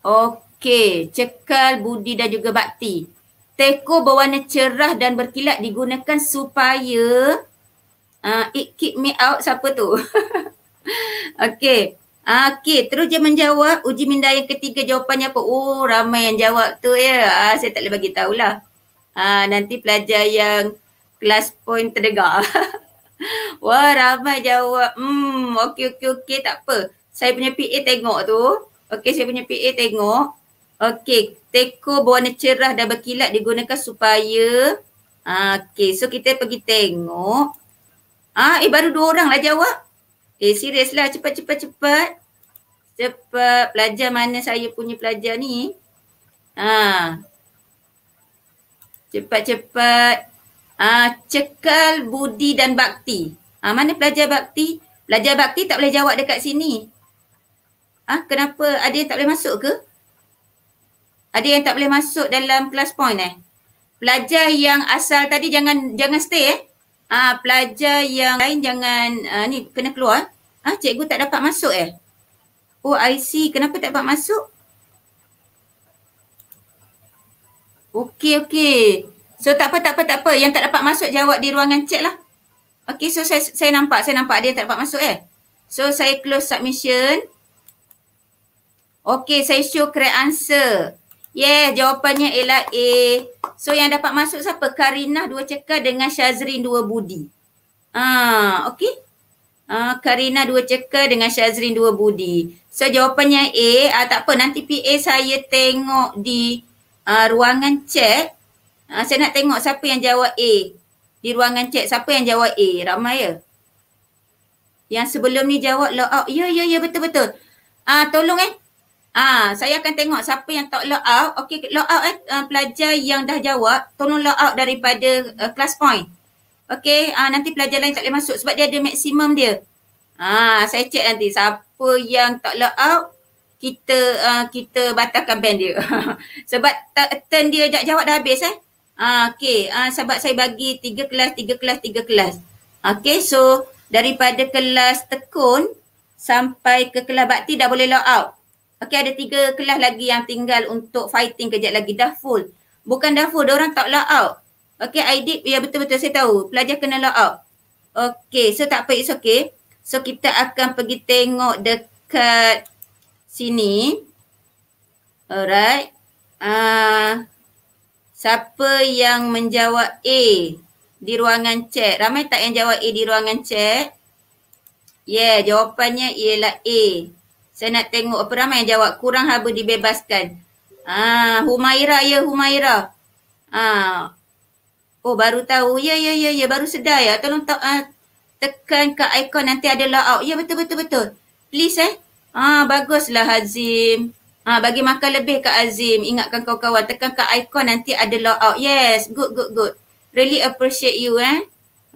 Okey, cekal Budi dan juga Bakti. Teko berwarna cerah dan berkilat digunakan supaya Uh, it keep me out siapa tu? okay. Okay, terus dia menjawab uji minda yang ketiga jawapannya apa? Oh, ramai yang jawab tu ya. Uh, saya tak boleh bagi tahulah. Uh, nanti pelajar yang kelas point terdengar. Wah, ramai jawab. Hmm, okey, okey, okey. Tak apa. Saya punya PA tengok tu. Okey, saya punya PA tengok. Okey, teko berwarna cerah dan berkilat digunakan supaya. Uh, okey, so kita pergi tengok. Ah, eh baru dua orang lah jawab. Eh serius lah cepat cepat cepat. Cepat pelajar mana saya punya pelajar ni. Ha. Cepat cepat. Ah, cekal budi dan bakti. Ah, mana pelajar bakti? Pelajar bakti tak boleh jawab dekat sini. Ah, kenapa ada yang tak boleh masuk ke? Ada yang tak boleh masuk dalam kelas point eh? Pelajar yang asal tadi jangan jangan stay eh. Ah pelajar yang lain jangan uh, ni kena keluar. Ah cikgu tak dapat masuk eh? Oh I see. Kenapa tak dapat masuk? Okey okey. So tak apa tak apa tak apa. Yang tak dapat masuk jawab di ruangan chat lah. Okey so saya saya nampak saya nampak dia tak dapat masuk eh. So saya close submission. Okey saya show correct answer. Yeah, jawapannya ialah A. So yang dapat masuk siapa? Karina dua cekal dengan Syazrin dua budi. Ah, okey. Ah, Karina dua cekal dengan Syazrin dua budi. So jawapannya A. Ah, tak apa nanti PA saya tengok di uh, ruangan chat. Ah, saya nak tengok siapa yang jawab A. di ruangan chat. Siapa yang jawab A? Ramai ya? Yang sebelum ni jawab log out. Ya, ya, ya betul-betul. Ah, tolong eh. Ah, saya akan tengok siapa yang tak log out. Okey, log out eh uh, pelajar yang dah jawab, tolong log out daripada uh, class point. Okey, ah nanti pelajar lain tak boleh masuk sebab dia ada maksimum dia. Ah, saya cek nanti siapa yang tak log out, kita uh, kita batalkan band dia. sebab turn dia jawab dah habis eh. Ah, okey, ah sebab saya bagi tiga kelas, tiga kelas, tiga kelas. Okey, so daripada kelas tekun sampai ke kelas bakti dah boleh log out. Okey ada tiga kelas lagi yang tinggal untuk fighting kejap lagi dah full. Bukan dah full, orang tak log out. Okey ID, ya betul-betul saya tahu. Pelajar kena log out. Okey, so tak apa, it's okay. So kita akan pergi tengok dekat sini. Alright. Uh, siapa yang menjawab A? di ruangan chat. Ramai tak yang jawab A di ruangan chat? Yeah, jawapannya ialah A. Saya nak tengok apa ramai yang jawab kurang haba dibebaskan. Ah, Humaira ya Humaira. Ah. Oh baru tahu. Ya ya ya ya baru sedar ya. Tolong tak uh, tekan ke ikon nanti ada layout. Ya betul betul betul. Please eh. Ah baguslah Hazim. Ah bagi makan lebih ke Azim. Ingatkan kawan-kawan tekan ke ikon nanti ada layout. Yes, good good good really appreciate you eh.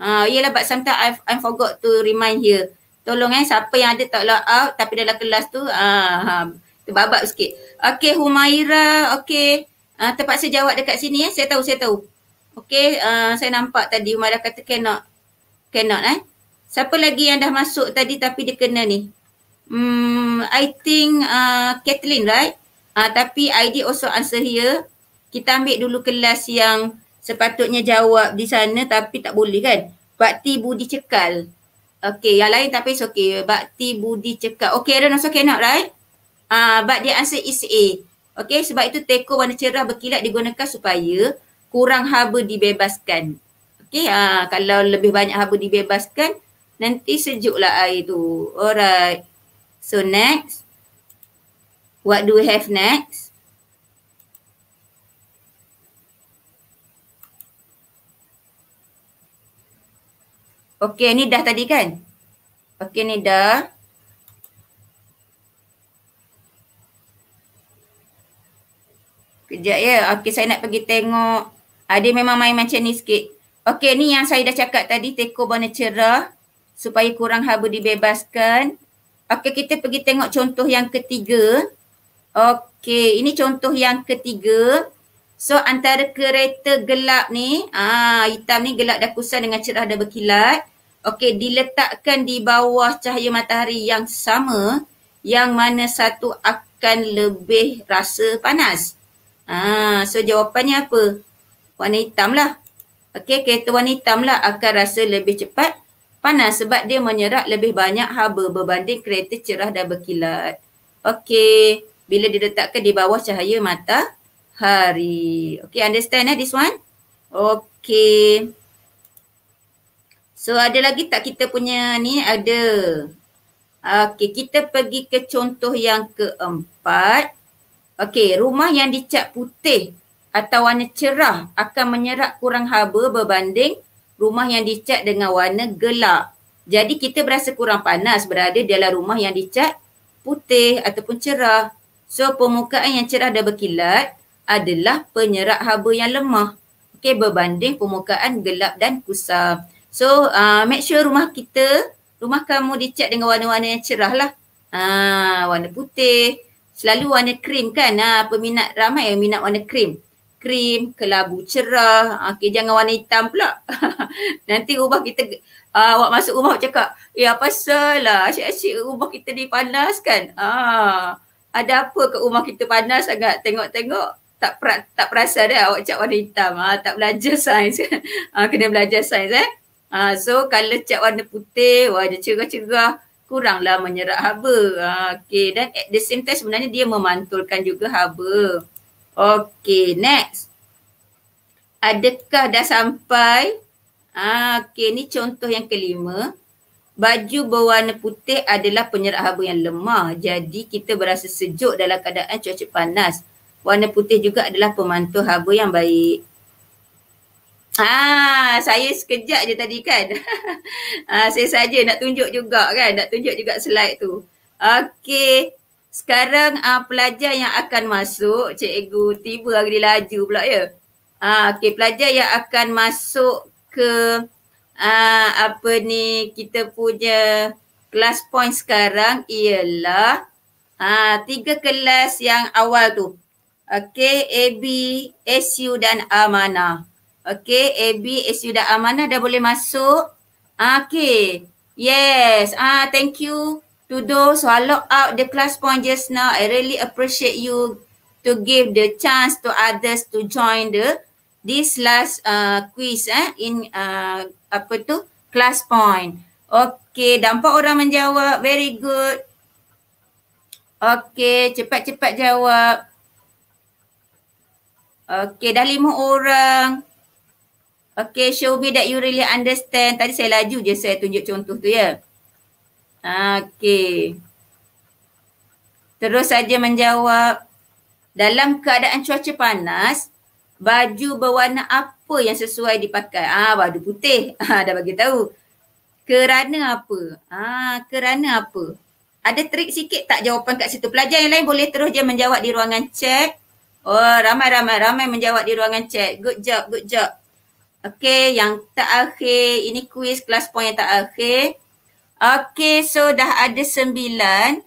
Uh, yelah but sometimes I, I forgot to remind here. Tolong eh siapa yang ada tak log out tapi dalam kelas tu ah uh, terbabak sikit. Okay Humaira, okay. Uh, terpaksa jawab dekat sini eh. Saya tahu, saya tahu. Okay, uh, saya nampak tadi Humaira kata cannot. Cannot eh. Siapa lagi yang dah masuk tadi tapi dia kena ni? Hmm, I think uh, Kathleen right? Uh, tapi ID also answer here. Kita ambil dulu kelas yang sepatutnya jawab di sana tapi tak boleh kan. Bakti budi cekal. Okay, yang lain tapi it's okay. Bakti budi cekal. Okay, Aaron also cannot, right? Ah, uh, but the answer is A. Okay, sebab itu teko warna cerah berkilat digunakan supaya kurang haba dibebaskan. Okay, ah, uh, kalau lebih banyak haba dibebaskan, nanti sejuklah air tu. Alright. So next. What do we have next? Okey, ni dah tadi kan? Okey, ni dah. Kejap ya. Okey, saya nak pergi tengok. Ada ah, memang main macam ni sikit. Okey, ni yang saya dah cakap tadi. Teko warna cerah. Supaya kurang haba dibebaskan. Okey, kita pergi tengok contoh yang ketiga. Okey, ini contoh yang ketiga. So antara kereta gelap ni, ah hitam ni gelap dah kusam dengan cerah dah berkilat. Okey, diletakkan di bawah cahaya matahari yang sama yang mana satu akan lebih rasa panas. Ha, so jawapannya apa? Warna hitam lah. Okey, kereta warna hitam lah akan rasa lebih cepat panas sebab dia menyerap lebih banyak haba berbanding kereta cerah dan berkilat. Okey, bila diletakkan di bawah cahaya matahari. Okey, understand eh this one? Okey. So ada lagi tak kita punya ni ada. Okey kita pergi ke contoh yang keempat. Okey rumah yang dicat putih atau warna cerah akan menyerap kurang haba berbanding rumah yang dicat dengan warna gelap. Jadi kita berasa kurang panas berada dalam rumah yang dicat putih ataupun cerah. So permukaan yang cerah dan berkilat adalah penyerap haba yang lemah. Okey berbanding permukaan gelap dan kusam. So uh, make sure rumah kita, rumah kamu dicat dengan warna-warna yang cerah lah. Uh, warna putih, selalu warna krim kan. Uh, peminat ramai yang minat warna krim. Krim, kelabu cerah. Okay, jangan warna hitam pula. Nanti rumah kita, uh, awak masuk rumah cakap, eh apa salah asyik-asyik rumah kita ni panas kan. Uh, ada apa ke rumah kita panas sangat tengok-tengok tak pra, tak perasan dah awak cat warna hitam. Ha, tak belajar sains kan. Ha, kena belajar sains eh. Ha, so kalau cat warna putih, warna cerah-cerah, kuranglah menyerap haba. Ha, okay. Dan at the same time sebenarnya dia memantulkan juga haba. Okay, next. Adakah dah sampai? Ha, okay, ni contoh yang kelima. Baju berwarna putih adalah penyerap haba yang lemah. Jadi kita berasa sejuk dalam keadaan cuaca panas. Warna putih juga adalah pemantul haba yang baik. Ah, saya sekejap je tadi kan. ah, saya saja nak tunjuk juga kan, nak tunjuk juga slide tu. Okey. Sekarang uh, pelajar yang akan masuk, cikgu tiba hari laju pula ya. Ah, okey, pelajar yang akan masuk ke uh, apa ni kita punya kelas point sekarang ialah uh, tiga kelas yang awal tu. Okey, AB, SU dan Amanah. Okey, AB, SU dan Amanah dah boleh masuk. Okey. Yes. Ah, thank you to those who lock out the class point just now. I really appreciate you to give the chance to others to join the this last uh, quiz eh in uh, apa tu class point. Okey, dampak orang menjawab. Very good. Okey, cepat-cepat jawab. Okay, dah lima orang. Okay, show me that you really understand. Tadi saya laju je saya tunjuk contoh tu ya. Okay. Terus saja menjawab. Dalam keadaan cuaca panas, baju berwarna apa yang sesuai dipakai? Ah, baju putih. Ah, dah bagi tahu. Kerana apa? Ah, kerana apa? Ada trik sikit tak jawapan kat situ? Pelajar yang lain boleh terus je menjawab di ruangan chat. Oh, ramai-ramai ramai menjawab di ruangan chat. Good job, good job. Okay, yang terakhir, ini quiz kelas point yang terakhir. Okay, so dah ada sembilan.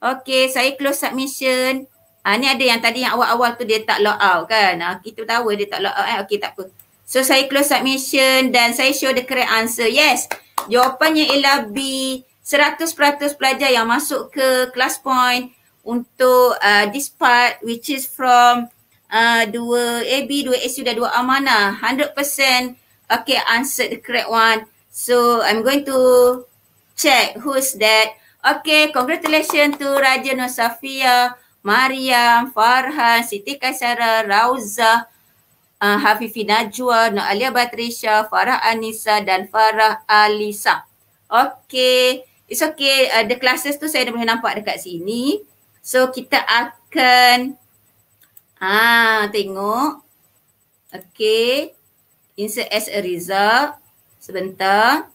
Okay, saya close submission. Ah, ni ada yang tadi yang awal-awal tu dia tak log out kan. Ah, kita tahu dia tak log out eh. Okay, tak apa. So, saya close submission dan saya show the correct answer. Yes, jawapannya ialah B. 100% pelajar yang masuk ke class point untuk uh, this part which is from uh, dua AB, dua SU dan dua amanah. 100% okay answer the correct one. So I'm going to check who's that. Okay, congratulations to Raja Nur Safia, Mariam, Farhan, Siti Kaisara, Rauza, uh, Hafifi Najwa, Nur Alia Batrisha, Farah Anissa dan Farah Alisa. Okay, it's okay. Uh, the classes tu saya dah boleh nampak dekat sini. So kita akan ah tengok. Okay. Insert as a result. Sebentar.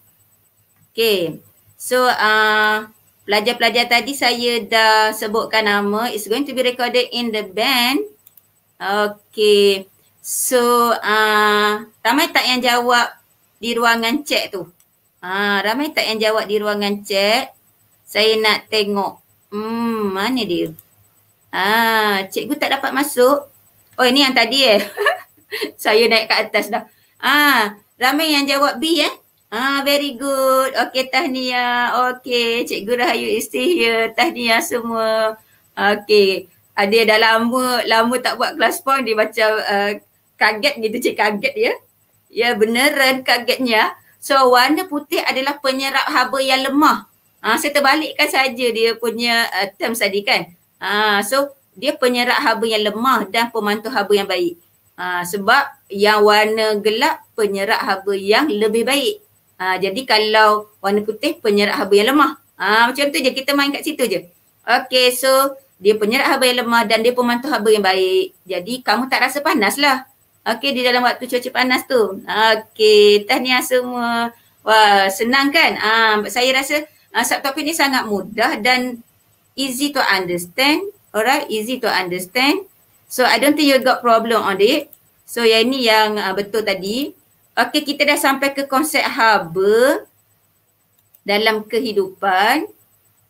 Okay. So uh, pelajar-pelajar tadi saya dah sebutkan nama. It's going to be recorded in the band. Okay. So uh, ramai tak yang jawab di ruangan chat tu? Ah, ramai tak yang jawab di ruangan chat? Saya nak tengok. Hmm, mana dia? Ah, cikgu tak dapat masuk. Oh, ini yang tadi eh. Saya naik ke atas dah. Ah, ramai yang jawab B eh. Ah, very good. Okay, tahniah. Okay, cikgu Rahayu is still here. Tahniah semua. Okay. Ada dah lama, lama tak buat kelas pun dia macam uh, kaget gitu, cik kaget ya. Ya beneran kagetnya. So warna putih adalah penyerap haba yang lemah. Ah, saya terbalikkan saja dia punya uh, terms tadi kan. Ah, so dia penyerap haba yang lemah dan pemantul haba yang baik. Ah, sebab yang warna gelap penyerap haba yang lebih baik. Ah, jadi kalau warna putih penyerap haba yang lemah. Ah, macam tu je kita main kat situ je. Okay so dia penyerap haba yang lemah dan dia pemantul haba yang baik. Jadi kamu tak rasa panas lah. Okay di dalam waktu cuaca panas tu. Okay tahniah semua. Wah senang kan? Ah, saya rasa uh, subtopik ni sangat mudah dan easy to understand. Alright, easy to understand. So I don't think you got problem on it. So yang ini yang uh, betul tadi. Okay, kita dah sampai ke konsep haba dalam kehidupan.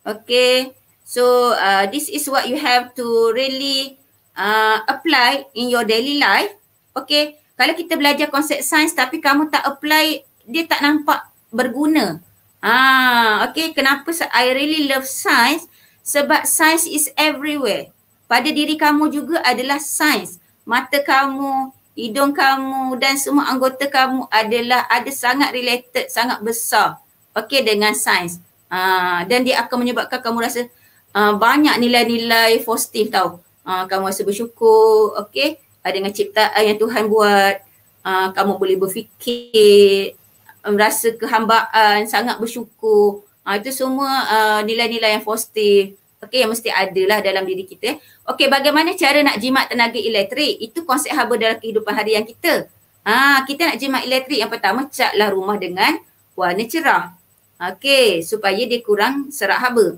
Okay, so uh, this is what you have to really uh, apply in your daily life. Okay, kalau kita belajar konsep sains tapi kamu tak apply, dia tak nampak berguna. Ah, okay. Kenapa I really love science? Sebab science is everywhere. Pada diri kamu juga adalah science. Mata kamu, hidung kamu dan semua anggota kamu adalah ada sangat related, sangat besar. Okay dengan science. Ah, dan dia akan menyebabkan kamu rasa uh, banyak nilai-nilai positif tau. Uh, kamu rasa bersyukur, okay. Uh, dengan ciptaan yang Tuhan buat. Uh, kamu boleh berfikir, merasa kehambaan, sangat bersyukur. Ha, itu semua uh, nilai-nilai yang positif. Okey, yang mesti ada lah dalam diri kita. Okey, bagaimana cara nak jimat tenaga elektrik? Itu konsep haba dalam kehidupan harian kita. Ah, kita nak jimat elektrik yang pertama catlah rumah dengan warna cerah. Okey, supaya dia kurang serak haba.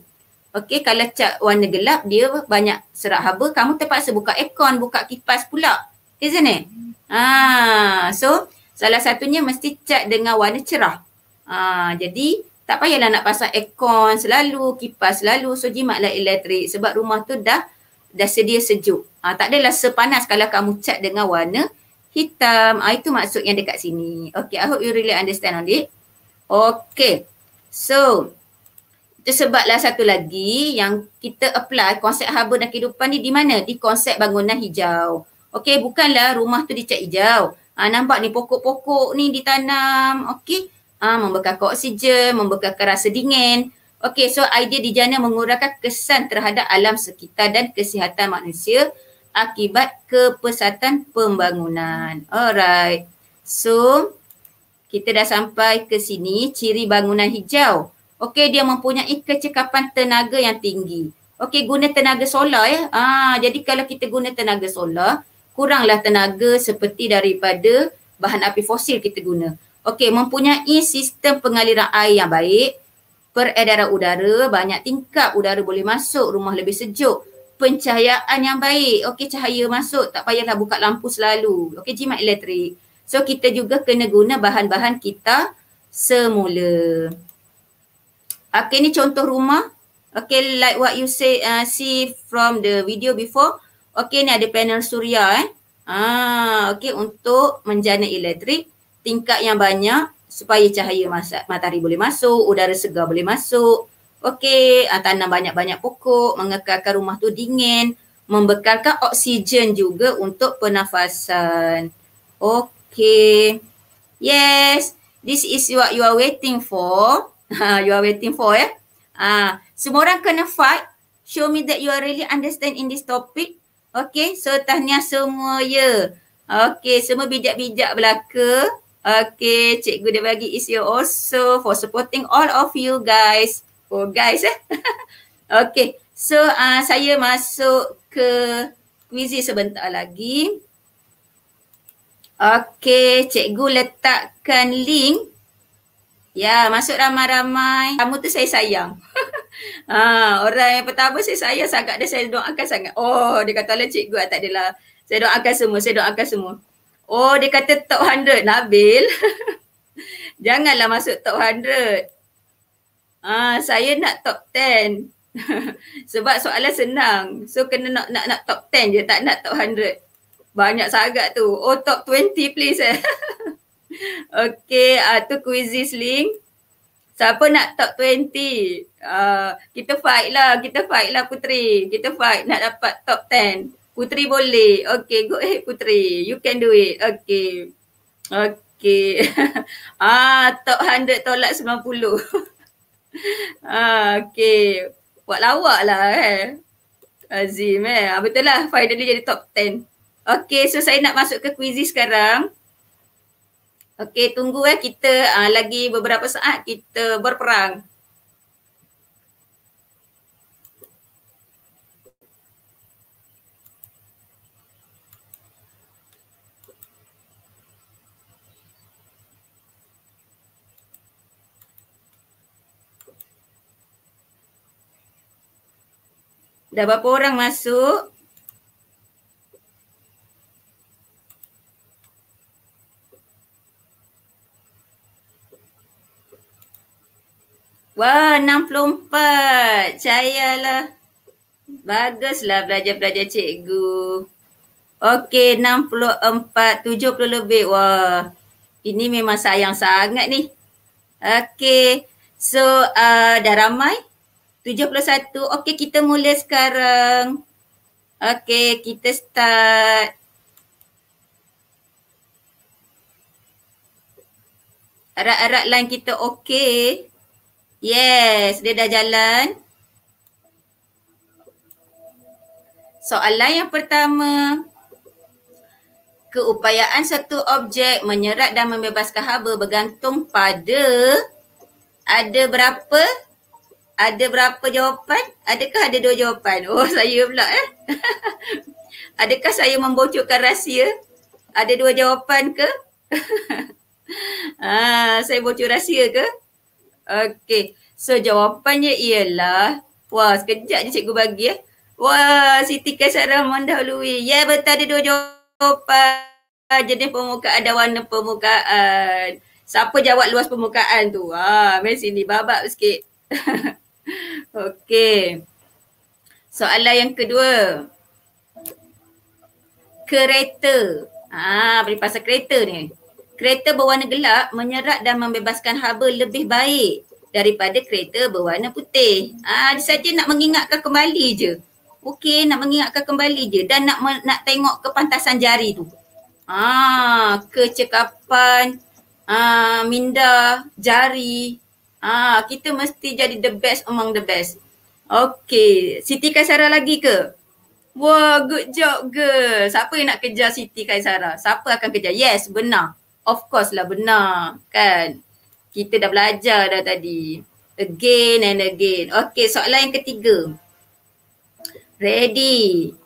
Okey, kalau cat warna gelap dia banyak serak haba, kamu terpaksa buka aircon, buka kipas pula. Isn't it? Ah, so salah satunya mesti cat dengan warna cerah. Ah, jadi tak payahlah nak pasang aircon selalu, kipas selalu. So jimatlah elektrik sebab rumah tu dah dah sedia sejuk. Ah, tak adalah sepanas kalau kamu cat dengan warna hitam. Ah, itu maksud yang dekat sini. Okay, I hope you really understand on it. Okay. So, itu sebablah satu lagi yang kita apply konsep haba dan kehidupan ni di mana? Di konsep bangunan hijau. Okey, bukanlah rumah tu dicat hijau. Ha, nampak ni pokok-pokok ni ditanam. Okey, ha, membekalkan oksigen, membekalkan rasa dingin. Okey, so idea di jana mengurangkan kesan terhadap alam sekitar dan kesihatan manusia akibat kepesatan pembangunan. Alright. So, kita dah sampai ke sini ciri bangunan hijau. Okey dia mempunyai kecekapan tenaga yang tinggi. Okey guna tenaga solar ya. Ah jadi kalau kita guna tenaga solar kuranglah tenaga seperti daripada bahan api fosil kita guna. Okey mempunyai sistem pengaliran air yang baik, peredaran udara, banyak tingkap udara boleh masuk, rumah lebih sejuk, pencahayaan yang baik. Okey cahaya masuk, tak payahlah buka lampu selalu. Okey jimat elektrik. So kita juga kena guna bahan-bahan kita semula. Okay ni contoh rumah. Okay like what you say uh, see from the video before. Okay ni ada panel suria eh. Ah, okay untuk menjana elektrik tingkat yang banyak supaya cahaya matahari boleh masuk, udara segar boleh masuk. Okey, uh, tanam banyak-banyak pokok, mengekalkan rumah tu dingin, membekalkan oksigen juga untuk pernafasan. Okey. Yes. This is what you are waiting for. you are waiting for ya. Ah, semua orang kena fight. Show me that you are really understand in this topic. Okay. So tahniah semua ya. Okay. Semua bijak-bijak belaka. Okay. Cikgu dia bagi is you also for supporting all of you guys. Oh guys eh. okay. So uh, saya masuk ke quiz sebentar lagi. Okey, cikgu letakkan link. Ya, masuk ramai-ramai. Kamu tu saya sayang. ha, orang yang pertama saya sayang sangat dia saya doakan sangat. Oh, dia kata lah cikgu ah, tak adalah. Saya doakan semua, saya doakan semua. Oh, dia kata top 100 Nabil. Janganlah masuk top 100. Ah, saya nak top 10. Sebab soalan senang. So kena nak nak nak top 10 je, tak nak top 100. Banyak sangat tu. Oh top 20 please eh. okay, uh, tu quizzes link. Siapa nak top 20? Uh, kita fight lah, kita fight lah Putri. Kita fight nak dapat top 10. Putri boleh. Okay, go ahead Putri. You can do it. Okay. Okay. ah, top 100 tolak 90. ah, okay. Buat lawak lah eh. Azim eh. Ah, betul lah. Finally jadi top 10. Okay, so saya nak masuk ke quiz sekarang. Okay, tunggu eh kita uh, lagi beberapa saat kita berperang. Dah berapa orang masuk? Wah, 64. Cayalah. Baguslah belajar-belajar cikgu. Okey, 64, 70 lebih. Wah, ini memang sayang sangat ni. Okey, so uh, dah ramai. 71. Okey, kita mula sekarang. Okey, kita start. Arak-arak line kita okey. Yes, dia dah jalan. Soalan yang pertama. Keupayaan satu objek menyerat dan membebaskan haba bergantung pada ada berapa? Ada berapa jawapan? Adakah ada dua jawapan? Oh, saya pula eh. Adakah saya membocorkan rahsia? Ada dua jawapan ke? ah, saya bocor rahsia ke? Okey. So jawapannya ialah wah sekejap je cikgu bagi eh. Wah Siti Kaisara mendahului. Ya yeah, betul ada dua jawapan. Jenis permukaan ada warna permukaan. Siapa jawab luas permukaan tu? Ah, mari sini babak sikit. Okey. Soalan yang kedua. Kereta. Ah, beri pasal kereta ni. Kereta berwarna gelap menyerat dan membebaskan haba lebih baik daripada kereta berwarna putih. Ah, dia saja nak mengingatkan kembali je. Okey, nak mengingatkan kembali je dan nak nak tengok kepantasan jari tu. Ah, kecekapan, ah, minda, jari. Ah, kita mesti jadi the best among the best. Okey, Siti Kaisara lagi ke? Wah, good job girl. Siapa yang nak kejar Siti Kaisara? Siapa akan kejar? Yes, benar. Of course lah benar. Kan? Kita dah belajar dah tadi. Again and again. Okay, soalan yang ketiga. Ready.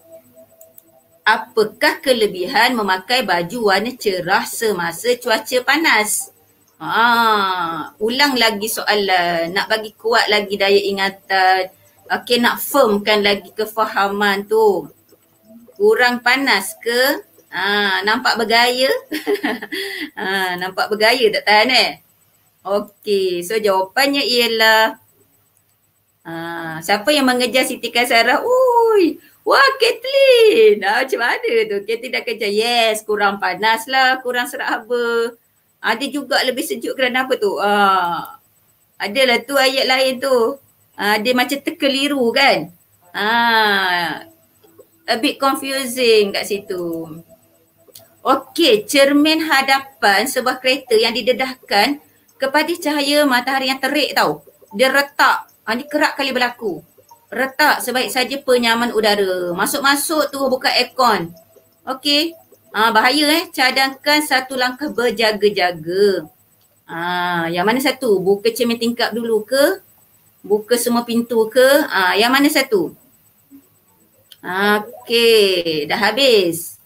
Apakah kelebihan memakai baju warna cerah semasa cuaca panas? Ah, ulang lagi soalan. Nak bagi kuat lagi daya ingatan. Okay nak firmkan lagi kefahaman tu. Kurang panas ke? Ha, nampak bergaya? ha, nampak bergaya tak tahan eh? Okey, so jawapannya ialah ha, siapa yang mengejar Siti Kasara? Ui, wah Kathleen. Ha, macam mana tu? Kathleen dah kejar. Yes, kurang panas lah, kurang serak. Ada juga lebih sejuk kerana apa tu? Ha, adalah tu ayat lain tu uh, dia macam terkeliru kan. Ah, a bit confusing kat situ. Okey, cermin hadapan sebuah kereta yang didedahkan kepada cahaya matahari yang terik tau. Dia retak. Ha, ini kerap kali berlaku. Retak sebaik saja penyaman udara. Masuk-masuk tu buka aircon. Okey. Ha, bahaya eh. Cadangkan satu langkah berjaga-jaga. Ha, yang mana satu? Buka cermin tingkap dulu ke? buka semua pintu ke? Ah, yang mana satu? Okey, dah habis.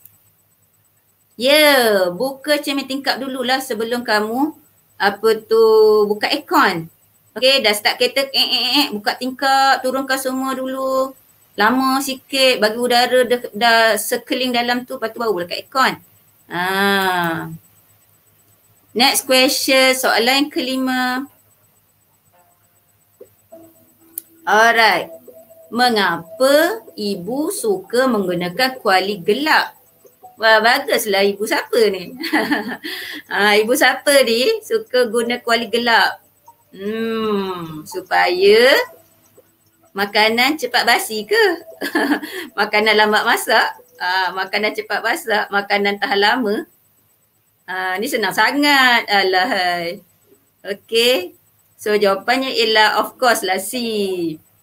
Ya, yeah, buka cermin tingkap dululah sebelum kamu apa tu buka aircon. Okey, dah start kereta eh, eh, eh, buka tingkap, turunkan semua dulu. Lama sikit bagi udara dah, dah sekeliling dalam tu lepas tu baru buka aircon. Ah. Next question, soalan yang kelima. Alright. Mengapa ibu suka menggunakan kuali gelap? Wah baguslah ibu siapa ni? ha, ibu siapa ni suka guna kuali gelap? Hmm, supaya makanan cepat basi ke? makanan lambat masak? Ha, makanan cepat masak, makanan tahan lama? Ha, ni senang sangat. Alahai. Okay. So jawapannya ialah of course lah C.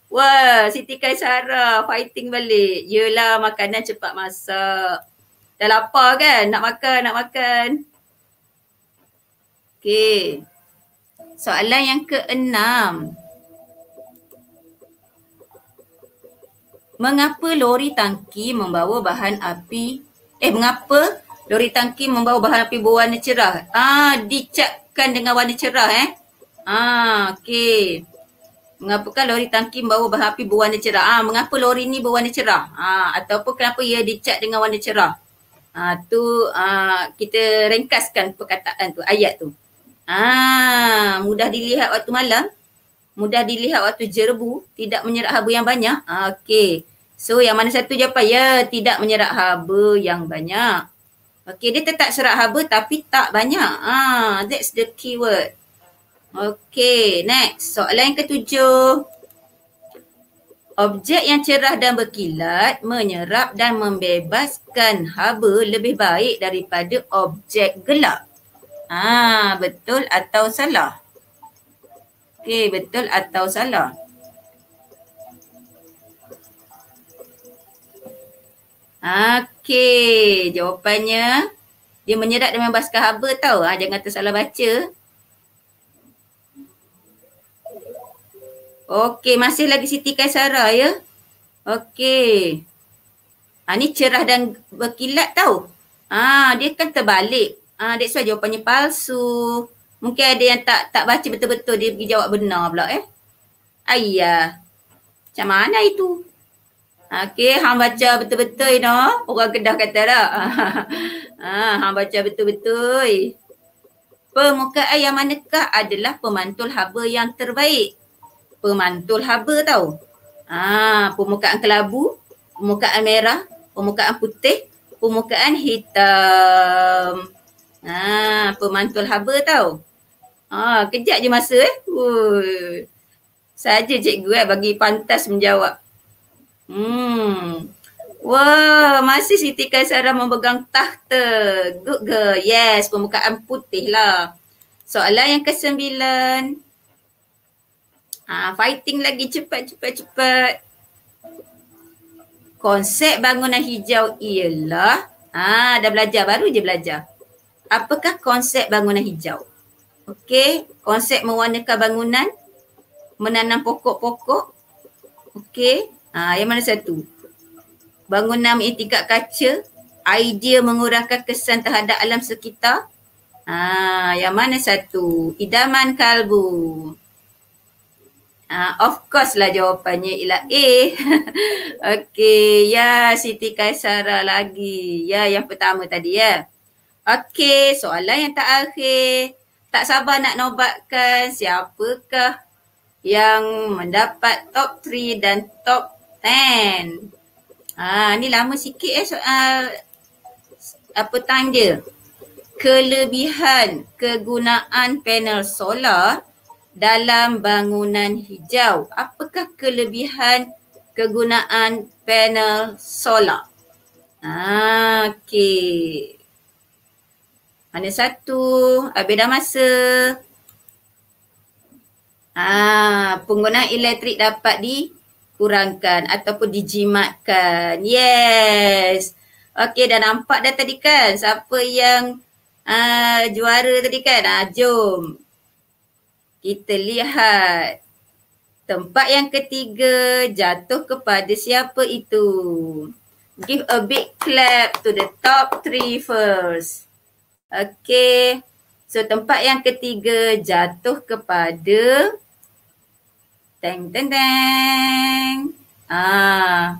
Wah, Siti Kaisara fighting balik. Yelah makanan cepat masak. Dah lapar kan? Nak makan, nak makan. Okay. Soalan yang keenam. Mengapa lori tangki membawa bahan api? Eh, mengapa lori tangki membawa bahan api berwarna cerah? Ah, dicapkan dengan warna cerah eh. Ah, okey. Mengapakah lori tangki membawa bahan api berwarna cerah? Ah, mengapa lori ni berwarna cerah? Ah, ataupun kenapa ia dicat dengan warna cerah? Ah, tu ah, kita ringkaskan perkataan tu, ayat tu. Ah, mudah dilihat waktu malam, mudah dilihat waktu jerbu, tidak menyerap haba yang banyak. Ah, okey. So yang mana satu jawapan? Ya, tidak menyerap haba yang banyak. Okey, dia tetap serap haba tapi tak banyak. Ah, that's the keyword. Okey, next. Soalan yang ketujuh. Objek yang cerah dan berkilat menyerap dan membebaskan haba lebih baik daripada objek gelap. Ah, betul atau salah? Okey, betul atau salah? Okey, jawapannya dia menyerap dan membebaskan haba tau. Ha, jangan tersalah baca. Okey, masih lagi Siti Kaisara ya. Okey. Ha, ni cerah dan berkilat tau. Ha, dia kan terbalik. Ah, uh, that's why jawapannya palsu. Mungkin ada yang tak tak baca betul-betul dia pergi jawab benar pula eh. Ayah. Macam mana itu? Okey, hang baca betul-betul you know. Orang Kedah kata dah. ah, hang baca betul-betul. Permukaan yang manakah adalah pemantul haba yang terbaik? Pemantul haba tau. Ah, permukaan kelabu, permukaan merah, permukaan putih, permukaan hitam. Ah, pemantul haba tau. Ah, kejap je masa eh. Ui. Saja cikgu eh bagi pantas menjawab. Hmm. Wah, masih Siti Kaisara memegang tahta. Good girl. Yes, pembukaan putih lah. Soalan yang kesembilan. Ah, fighting lagi cepat, cepat, cepat. Konsep bangunan hijau ialah, ah, dah belajar, baru je belajar. Apakah konsep bangunan hijau? Okey, konsep mewarnakan bangunan, menanam pokok-pokok. Okey, ha, yang mana satu? Bangunan mengiktikat kaca, idea mengurangkan kesan terhadap alam sekitar. Ha, yang mana satu? Idaman kalbu. Ha, of course lah jawapannya ialah A. Okey, ya Siti Kaisara lagi. Ya yang pertama tadi ya. Okey, soalan yang terakhir tak sabar nak nobatkan siapakah yang mendapat top 3 dan top 10. Ha, ni lama sikit eh soal apa time dia. Kelebihan kegunaan panel solar dalam bangunan hijau. Apakah kelebihan kegunaan panel solar? Ha, okay. Mana satu? Dah masa. Ah, penggunaan elektrik dapat dikurangkan ataupun dijimatkan. Yes. Okey, dah nampak dah tadi kan siapa yang uh, juara tadi kan? Ah, jom. Kita lihat. Tempat yang ketiga jatuh kepada siapa itu? Give a big clap to the top three first. Okey. So tempat yang ketiga jatuh kepada teng teng teng. Ah.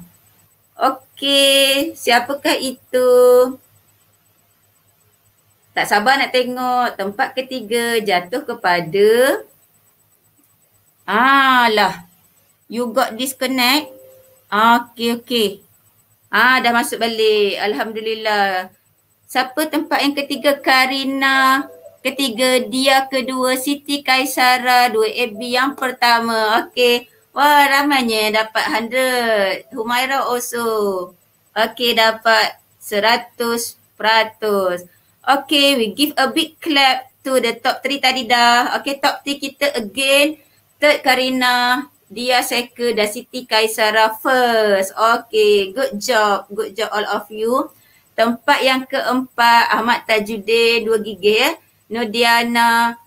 Okey, siapakah itu? Tak sabar nak tengok tempat ketiga jatuh kepada Ah lah. You got disconnect? Okey okey. Ah dah masuk balik. Alhamdulillah. Siapa tempat yang ketiga? Karina. Ketiga dia kedua Siti Kaisara. Dua AB yang pertama. Okay. Wah ramainya dapat 100. Humaira also. Okay dapat 100 peratus. Okay we give a big clap to the top 3 tadi dah. Okay top 3 kita again. Third Karina. Dia Seka dan Siti Kaisara first. Okay good job. Good job all of you. Tempat yang keempat Ahmad Tajuddin dua gigi ya. Nodiana.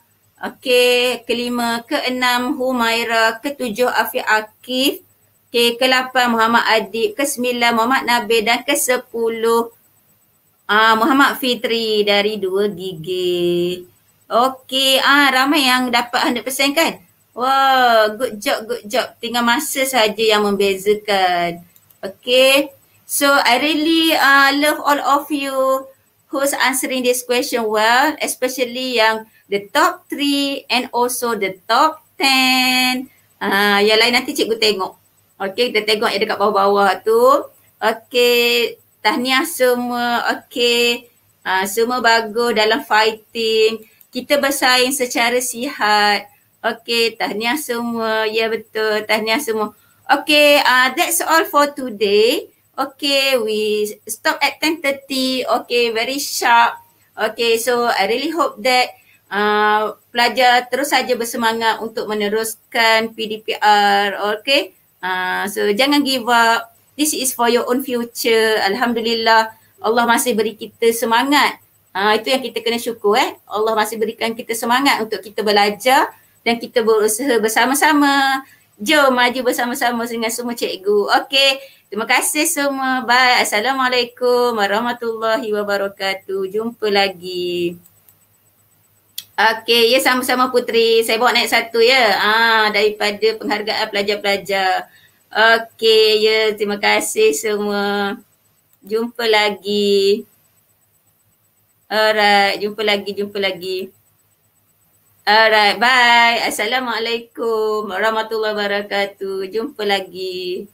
Okey, kelima, keenam Humaira, ketujuh Afiq Akif. Okey, kelapan Muhammad Adib, kesembilan Muhammad Nabil dan kesepuluh uh, Muhammad Fitri dari dua gigi. Okey, ah ramai yang dapat 100% kan? Wah, good job, good job. Tinggal masa saja yang membezakan. Okey. So I really uh, love all of you who's answering this question well, especially yang the top three and also the top ten. Uh, yang lain nanti cikgu tengok. Okay, kita tengok yang dekat bawah-bawah tu. Okay, tahniah semua. Okay, uh, semua bagus dalam fighting. Kita bersaing secara sihat. Okay, tahniah semua. Ya betul, tahniah semua. Okay, uh, that's all for today. Okay, we stop at 10.30. Okay, very sharp. Okay, so I really hope that uh, pelajar terus saja bersemangat untuk meneruskan PDPR. Okay, uh, so jangan give up. This is for your own future. Alhamdulillah, Allah masih beri kita semangat. Uh, itu yang kita kena syukur eh. Allah masih berikan kita semangat untuk kita belajar dan kita berusaha bersama-sama Jom maju bersama-sama dengan semua cikgu. Okey. Terima kasih semua. Bye. Assalamualaikum warahmatullahi wabarakatuh. Jumpa lagi. Okey, ya sama-sama Putri. Saya bawa naik satu ya. Ah, daripada penghargaan pelajar-pelajar. Okey, ya terima kasih semua. Jumpa lagi. Alright, jumpa lagi, jumpa lagi. Alright, bye. Assalamualaikum warahmatullahi wabarakatuh. Jumpa lagi.